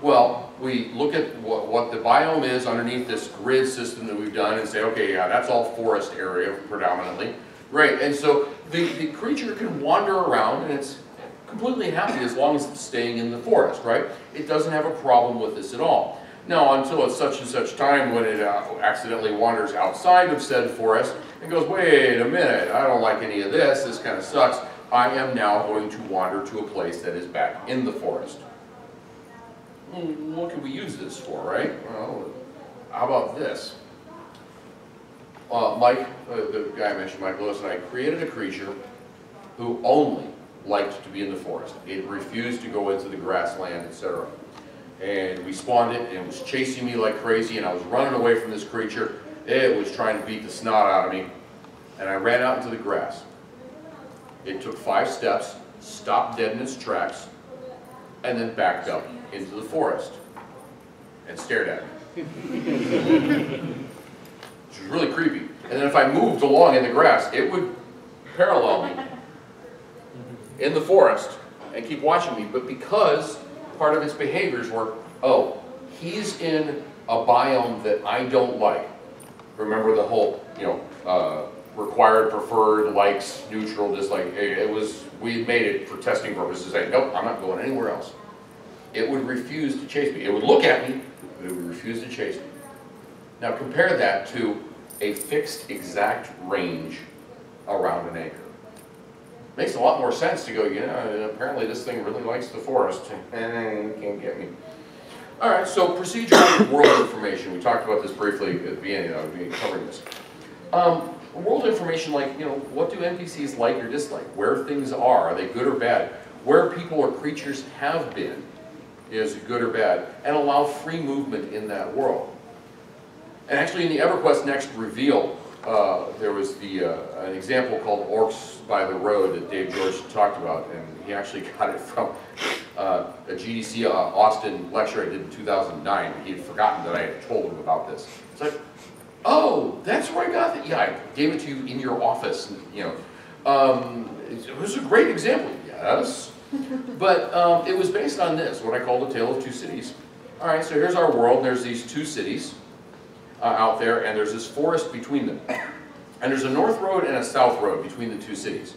[SPEAKER 1] Well, we look at what, what, the biome is underneath this grid system that we've done and say, okay, yeah, that's all forest area predominantly. Right, and so the, the creature can wander around and it's completely happy as long as it's staying in the forest, right? It doesn't have a problem with this at all. Now, until it's such and such time when it uh, accidentally wanders outside of said forest and goes, wait a minute, I don't like any of this, this kind of sucks, I am now going to wander to a place that is back in the forest. Hmm, what can we use this for, right? Well, how about this? Uh, Mike, uh, the guy I mentioned, Mike Lewis, and I created a creature who only liked to be in the forest. It refused to go into the grassland, etc. And we spawned it, and it was chasing me like crazy, and I was running away from this creature. It was trying to beat the snot out of me, and I ran out into the grass. It took five steps, stopped dead in its tracks, and then backed up into the forest and stared at me. Which was really creepy. And then if I moved along in the grass, it would parallel me in the forest and keep watching me, but because part of its behaviors were, oh, he's in a biome that I don't like. Remember the whole, you know, uh, required, preferred, likes, neutral, dislike. It was, we made it for testing purposes, say, nope, I'm not going anywhere else. It would refuse to chase me. It would look at me, but it would refuse to chase me. Now compare that to a fixed exact range around an acre makes a lot more sense to go, you know, apparently this thing really likes the forest, and can't get me. All right, so procedural world information. We talked about this briefly at the beginning, I would be covering this. Um, world information like, you know, what do NPCs like or dislike? Where things are, are they good or bad? Where people or creatures have been, is good or bad? And allow free movement in that world. And actually in the EverQuest Next reveal, uh, there was the uh, an example called Orcs by the Road that Dave Georgeson talked about, and he actually got it from uh, a GDC uh, Austin lecture I did in 2009. He had forgotten that I had told him about this. It's like, oh, that's where I got it. Yeah, I gave it to you in your office. And, you know, Um, it was a great example, yes. But um, it was based on this, what I call the tale of two cities. All right, so here's our world. There's these two cities uh, out there, and there's this forest between them. And there's a north road and a south road between the two cities.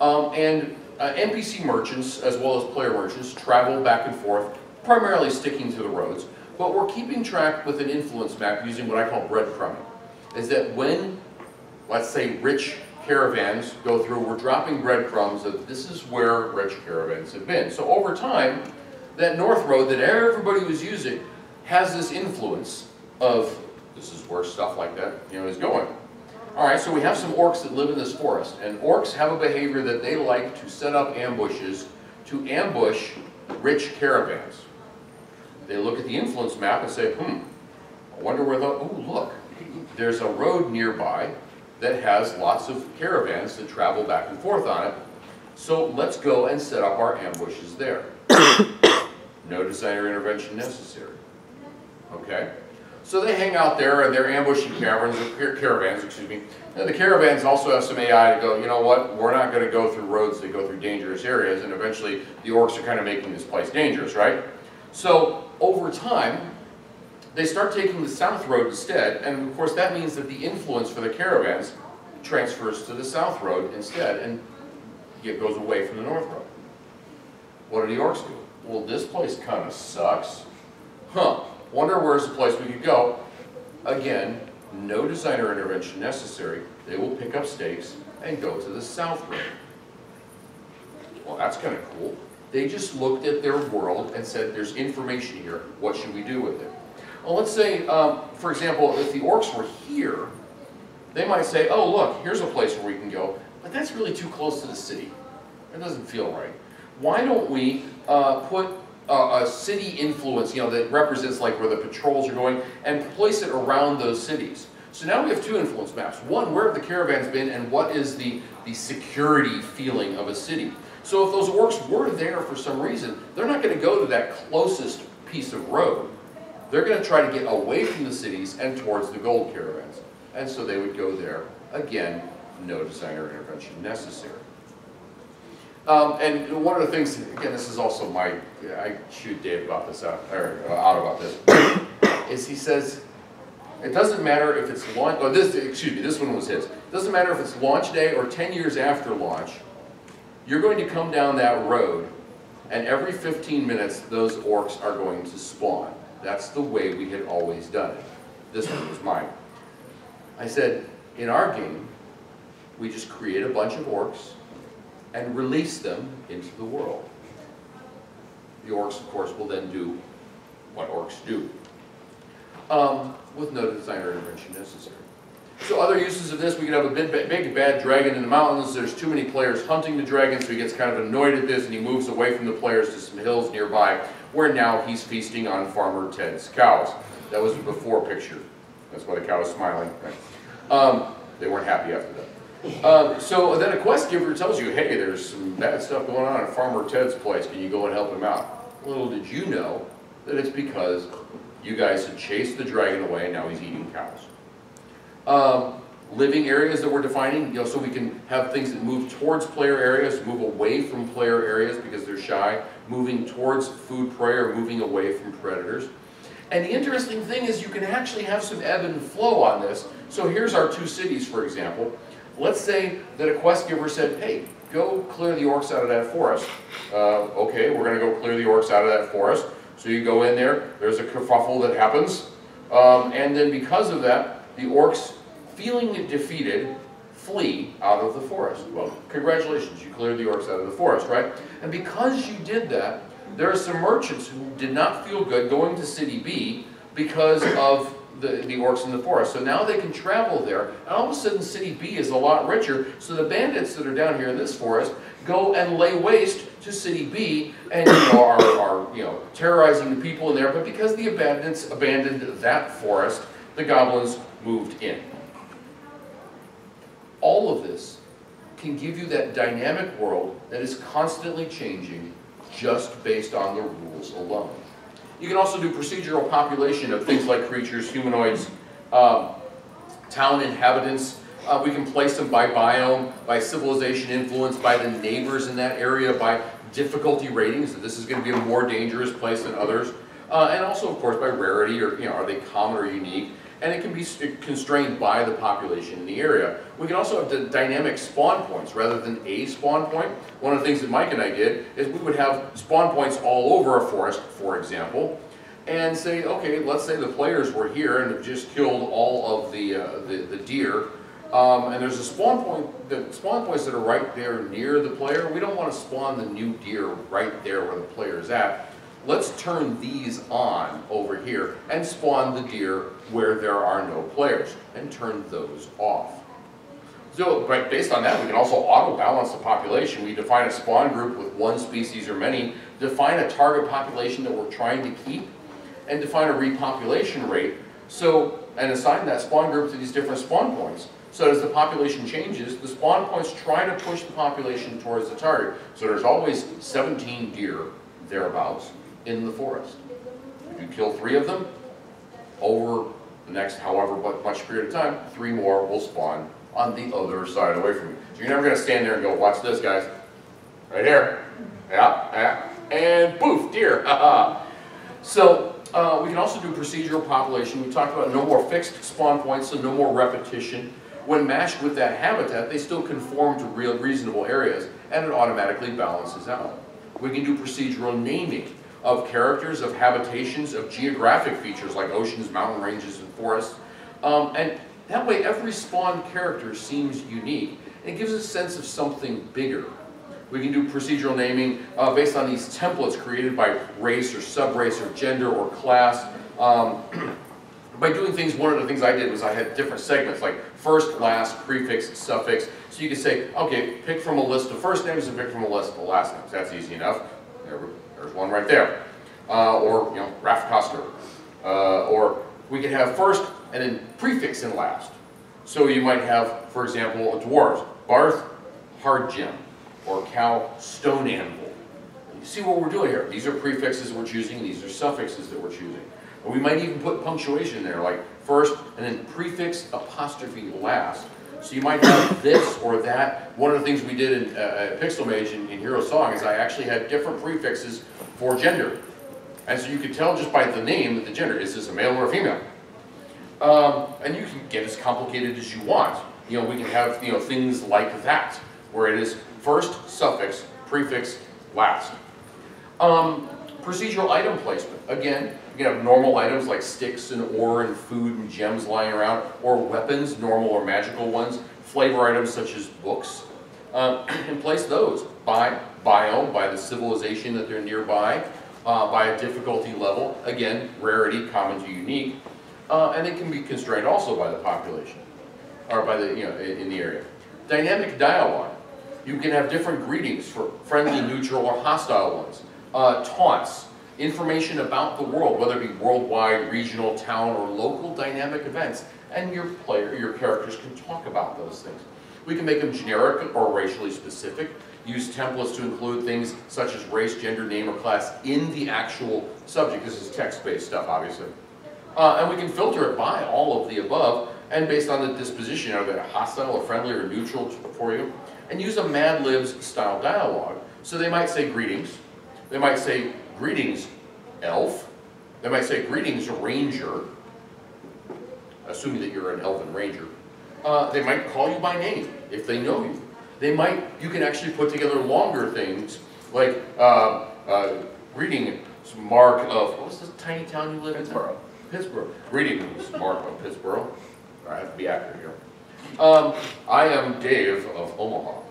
[SPEAKER 1] Um, and uh, NPC merchants, as well as player merchants, travel back and forth, primarily sticking to the roads. But we're keeping track with an influence map using what I call breadcrumbing. Is that when, let's say, rich caravans go through, we're dropping breadcrumbs that this is where rich caravans have been. So over time, that north road that everybody was using has this influence of this is where stuff like that you know is going. All right, so we have some orcs that live in this forest, and orcs have a behavior that they like to set up ambushes to ambush rich caravans. They look at the influence map and say, hmm, I wonder where the, oh look, there's a road nearby that has lots of caravans that travel back and forth on it, so let's go and set up our ambushes there. no designer intervention necessary. Okay? So they hang out there and they're ambushing caravans, caravans, excuse me. And the caravans also have some AI to go, you know what, we're not going to go through roads that go through dangerous areas, and eventually the orcs are kind of making this place dangerous, right? So over time, they start taking the south road instead, and of course that means that the influence for the caravans transfers to the south road instead, and it goes away from the north road. What do the orcs do? Well, this place kind of sucks. Huh, wonder where's the place we could go. Again, no designer intervention necessary. They will pick up stakes and go to the south road. Well, that's kind of cool. They just looked at their world and said, there's information here. What should we do with it? Well, let's say, um, for example, if the orcs were here, they might say, oh, look, here's a place where we can go, but that's really too close to the city. It doesn't feel right. Why don't we uh, put a, a city influence, you know, that represents like where the patrols are going, and place it around those cities? So now we have two influence maps. One, where have the caravans been, and what is the, the security feeling of a city? So if those orcs were there for some reason, they're not going to go to that closest piece of road. They're going to try to get away from the cities and towards the gold caravans. And so they would go there. Again, no designer intervention necessary. Um, and one of the things, again, this is also my, I shoot Dave about this out, or uh, out about this, is he says, it doesn't matter if it's launch, oh, this, excuse me, this one was his. It doesn't matter if it's launch day or 10 years after launch, you're going to come down that road, and every 15 minutes, those orcs are going to spawn. That's the way we had always done it. This one was mine. I said, in our game, we just create a bunch of orcs and release them into the world. The orcs, of course, will then do what orcs do, um, with no designer intervention necessary. So other uses of this, we could have a big, big bad dragon in the mountains. There's too many players hunting the dragon, so he gets kind of annoyed at this and he moves away from the players to some hills nearby, where now he's feasting on Farmer Ted's cows. That was the before picture. That's why the cow is smiling. Um, they weren't happy after that. Um, so then a quest giver tells you, hey, there's some bad stuff going on at Farmer Ted's place. Can you go and help him out? Little did you know that it's because you guys had chased the dragon away and now he's eating cows. Um, living areas that we're defining, you know, so we can have things that move towards player areas, move away from player areas because they're shy, moving towards food prey or moving away from predators. And the interesting thing is you can actually have some ebb and flow on this. So here's our two cities, for example. Let's say that a quest giver said, hey, go clear the orcs out of that forest. Uh, okay, we're going to go clear the orcs out of that forest. So you go in there, there's a kerfuffle that happens. Um, and then because of that, the orcs, feeling defeated, flee out of the forest. Well, congratulations, you cleared the orcs out of the forest, right? And because you did that, there are some merchants who did not feel good going to City B because of the, the orcs in the forest. So now they can travel there, and all of a sudden City B is a lot richer, so the bandits that are down here in this forest go and lay waste to City B and you know, are, are you know, terrorizing the people in there, but because the bandits abandoned that forest, the goblins moved in. All of this can give you that dynamic world that is constantly changing just based on the rules alone. You can also do procedural population of things like creatures, humanoids, um, town inhabitants, Uh, we can place them by biome, by civilization influence, by the neighbors in that area, by difficulty ratings, that this is going to be a more dangerous place than others. Uh, and also, of course, by rarity, or, you know, are they common or unique? And it can be constrained by the population in the area. We can also have dynamic spawn points rather than a spawn point. One of the things that Mike and I did is we would have spawn points all over a forest, for example, and say, okay, let's say the players were here and have just killed all of the, uh, the, the, deer, um, and there's a spawn point, the spawn points that are right there near the player. We don't want to spawn the new deer right there where the player is at. Let's turn these on over here and spawn the deer where there are no players and turn those off. So, but based on that, we can also auto-balance the population. We define a spawn group with one species or many, define a target population that we're trying to keep, and define a repopulation rate. So, and assign that spawn group to these different spawn points. So as the population changes, the spawn points try to push the population towards the target. So there's always 17 deer thereabouts in the forest. If you kill three of them, over the next however much period of time, three more will spawn on the other side away from you. So you're never going to stand there and go, watch this guys. Right here. Yeah, yeah. And poof, deer. so uh, we can also do procedural population. We talked about no more fixed spawn points, so no more repetition. When matched with that habitat, they still conform to real reasonable areas, and it automatically balances out. We can do procedural naming of characters, of habitations, of geographic features like oceans, mountain ranges, and forests. Um, and that way every spawn character seems unique. It gives a sense of something bigger. We can do procedural naming uh, based on these templates created by race or subrace or gender or class. Um, by doing things, one of the things I did was I had different segments like first, last, prefix, suffix. So you could say, okay, pick from a list of first names and pick from a list of last names. That's easy enough. There, there's one right there. Uh, or, you know, Raph Koster. Uh, or we could have first and then prefix and last. So you might have, for example, a dwarves, Barth hard Hardgem or Cal Stone Anvil. You see what we're doing here. These are prefixes we're choosing, these are suffixes that we're choosing. We might even put punctuation there, like first and then prefix apostrophe last. So you might have this or that. One of the things we did in uh, PixelMage in, in Hero Song is I actually had different prefixes for gender. And so you could tell just by the name that the gender, is this a male or a female? Um, and you can get as complicated as you want. You know, we can have, you know, things like that, where it is first, suffix, prefix, last. Um, procedural item placement. Again, you can have normal items like sticks and ore and food and gems lying around, or weapons, normal or magical ones, flavor items such as books, uh, and place those by biome, by the civilization that they're nearby, uh, by a difficulty level, again, rarity, common to unique, uh, and it can be constrained also by the population, or by the, you know, in, in the area. Dynamic dialogue. You can have different greetings for friendly, neutral, or hostile ones. Uh, taunts, information about the world, whether it be worldwide, regional, town, or local dynamic events, and your player, your characters can talk about those things. We can make them generic or racially specific, use templates to include things such as race, gender, name, or class in the actual subject. This is text-based stuff, obviously. Uh, and we can filter it by all of the above, and based on the disposition, are they hostile or friendly or neutral for you? And use a Mad Libs style dialogue. So they might say greetings. They might say greetings, elf. They might say greetings, ranger, assuming that you're an elven ranger. Uh, they might call you by name if they know you. They might, you can actually put together longer things like uh, uh, greetings, Mark of, what was this tiny town you live in? Pittsburgh. Pittsburgh. Greetings, Mark of Pittsburgh. I have to be accurate here. Um, I am Dave of Omaha.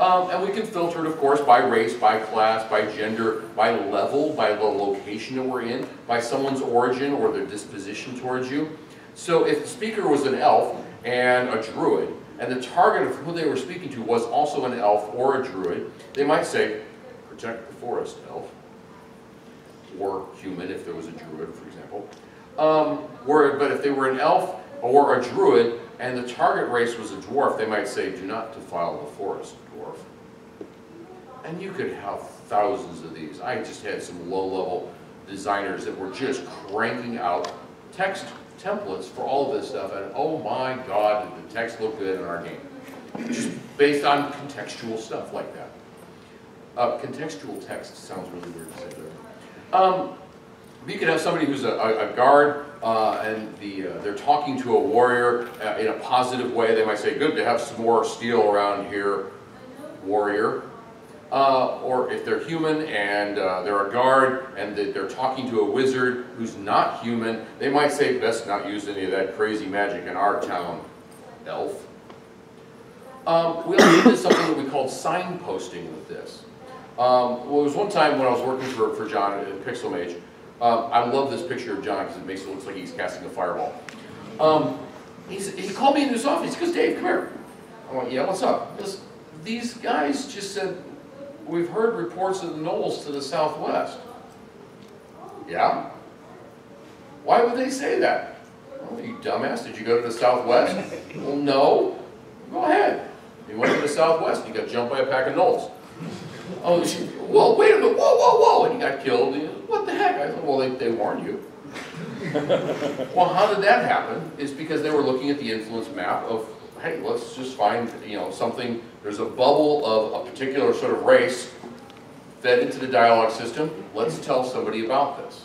[SPEAKER 1] Um, and we can filter it, of course, by race, by class, by gender, by level, by the location that we're in, by someone's origin or their disposition towards you. So if the speaker was an elf and a druid, and the target of who they were speaking to was also an elf or a druid, they might say, protect the forest, elf. Or human, if there was a druid, for example. Um, but if they were an elf or a druid, and the target race was a dwarf, they might say, do not defile the forest. And you could have thousands of these. I just had some low-level designers that were just cranking out text templates for all of this stuff, and oh my god, did the text look good in our game. Just based on contextual stuff like that. Uh, contextual text sounds really weird to say there. Um, you could have somebody who's a, a, guard, uh, and the, uh, they're talking to a warrior uh, in a positive way. They might say, good to have some more steel around here, warrior. Uh, or if they're human and uh, they're a guard and they're talking to a wizard who's not human, they might say, best not use any of that crazy magic in our town, elf. Um, we also did something that we called signposting with this. Um, well, there was one time when I was working for, for John at PixelMage. Um, I love this picture of John because it makes it look like he's casting a fireball. Um, he called me into his office. He goes, Dave, come here. I went, yeah, what's up? Goes, These guys just said, we've heard reports of the Gnolls to the southwest. Yeah? Why would they say that? Well, you dumbass, did you go to the southwest? well, no. Go ahead. You went to the southwest, you got jumped by a pack of Gnolls. Oh, she, whoa, wait a minute, whoa, whoa, whoa, and he got killed. What the heck? I said, well, they, they warned you. well, how did that happen? Is because they were looking at the influence map of, hey, let's just find, you know, something, there's a bubble of a particular sort of race fed into the dialogue system. Let's tell somebody about this.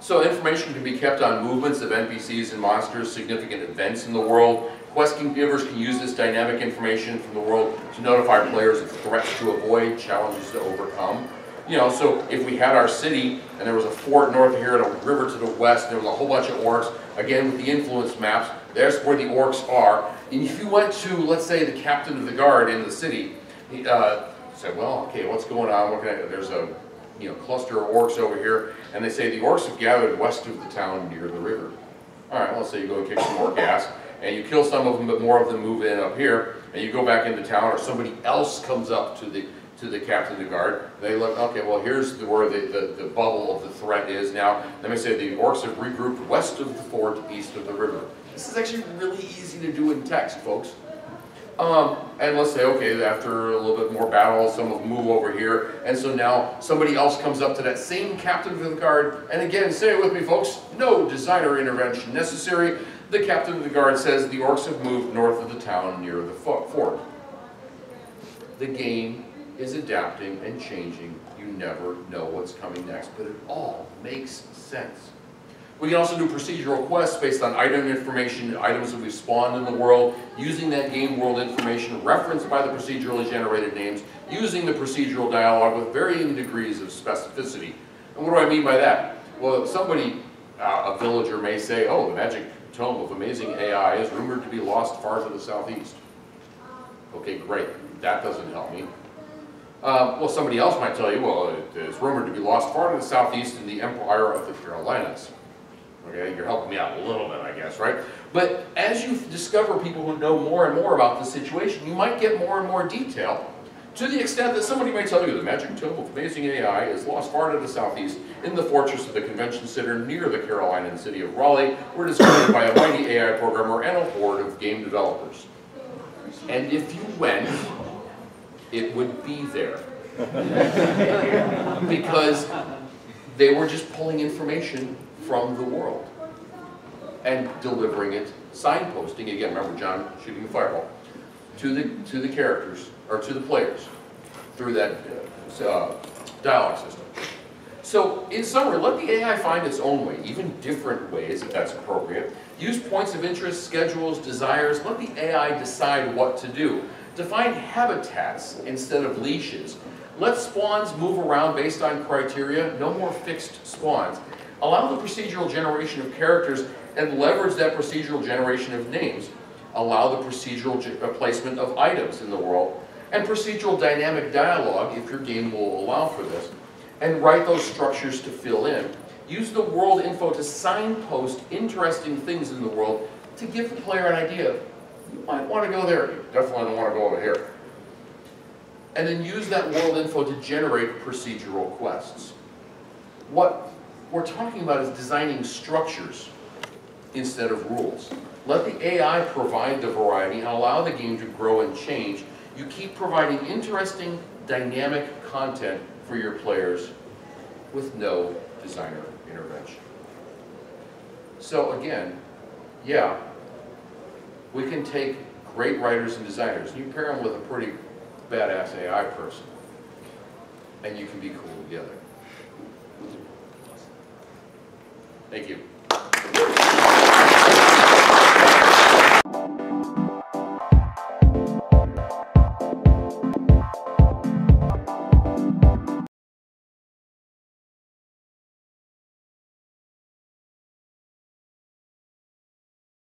[SPEAKER 1] So information can be kept on movements of NPCs and monsters, significant events in the world, Quest givers can use this dynamic information from the world to notify players of threats to avoid, challenges to overcome. You know, so if we had our city and there was a fort north of here and a river to the west, and there was a whole bunch of orcs, again with the influence maps, there's where the orcs are. And if you went to, let's say, the captain of the guard in the city, he uh, said, well, okay, what's going on? What I, there's a you know, cluster of orcs over here, and they say the orcs have gathered west of the town near the river. All right, let's say you go and kick some orc ass and you kill some of them, but more of them move in up here, and you go back into town, or somebody else comes up to the to the captain of the guard. They look, okay, well, here's the, where the, the, the bubble of the threat is now. Let me say the orcs have regrouped west of the fort, east of the river. This is actually really easy to do in text, folks. Um, and let's say, okay, after a little bit more battle, some of them move over here, and so now somebody else comes up to that same captain of the guard, and again, say it with me, folks, no designer intervention necessary. The captain of the guard says the orcs have moved north of the town near the fort. The game is adapting and changing. You never know what's coming next, but it all makes sense. We can also do procedural quests based on item information, items that we've spawned in the world, using that game world information referenced by the procedurally generated names, using the procedural dialogue with varying degrees of specificity. And what do I mean by that? Well, somebody, uh, a villager may say, oh, the magic tome of amazing AI is rumored to be lost far to the southeast. Okay, great. That doesn't help me. Uh, well, somebody else might tell you, well, it is rumored to be lost far to the southeast in the empire of the Carolinas. Okay, you're helping me out a little bit, I guess, right? But as you discover people who know more and more about the situation, you might get more and more detail to the extent that somebody may tell you the magic tome of amazing AI is lost far to the southeast in the fortress of the convention center near the Carolinian city of Raleigh, were discovered by a mighty AI programmer and a horde of game developers. And if you went, it would be there. because they were just pulling information from the world and delivering it, signposting, again, remember John shooting the fireball, to the, to the characters, or to the players, through that uh, dialogue system. So, in summary, let the AI find its own way, even different ways if that's appropriate. Use points of interest, schedules, desires. Let the AI decide what to do. Define habitats instead of leashes. Let spawns move around based on criteria, no more fixed spawns. Allow the procedural generation of characters and leverage that procedural generation of names. Allow the procedural uh, placement of items in the world and procedural dynamic dialogue if your game will allow for this. And write those structures to fill in. Use the world info to signpost interesting things in the world to give the player an idea. You might want to go there. You definitely don't want to go over here. And then use that world info to generate procedural quests. What we're talking about is designing structures instead of rules. Let the AI provide the variety and allow the game to grow and change. You keep providing interesting, dynamic content for your players with no designer intervention. So again, yeah, we can take great writers and designers, and you pair them with a pretty badass AI person, and you can be cool together. Thank you.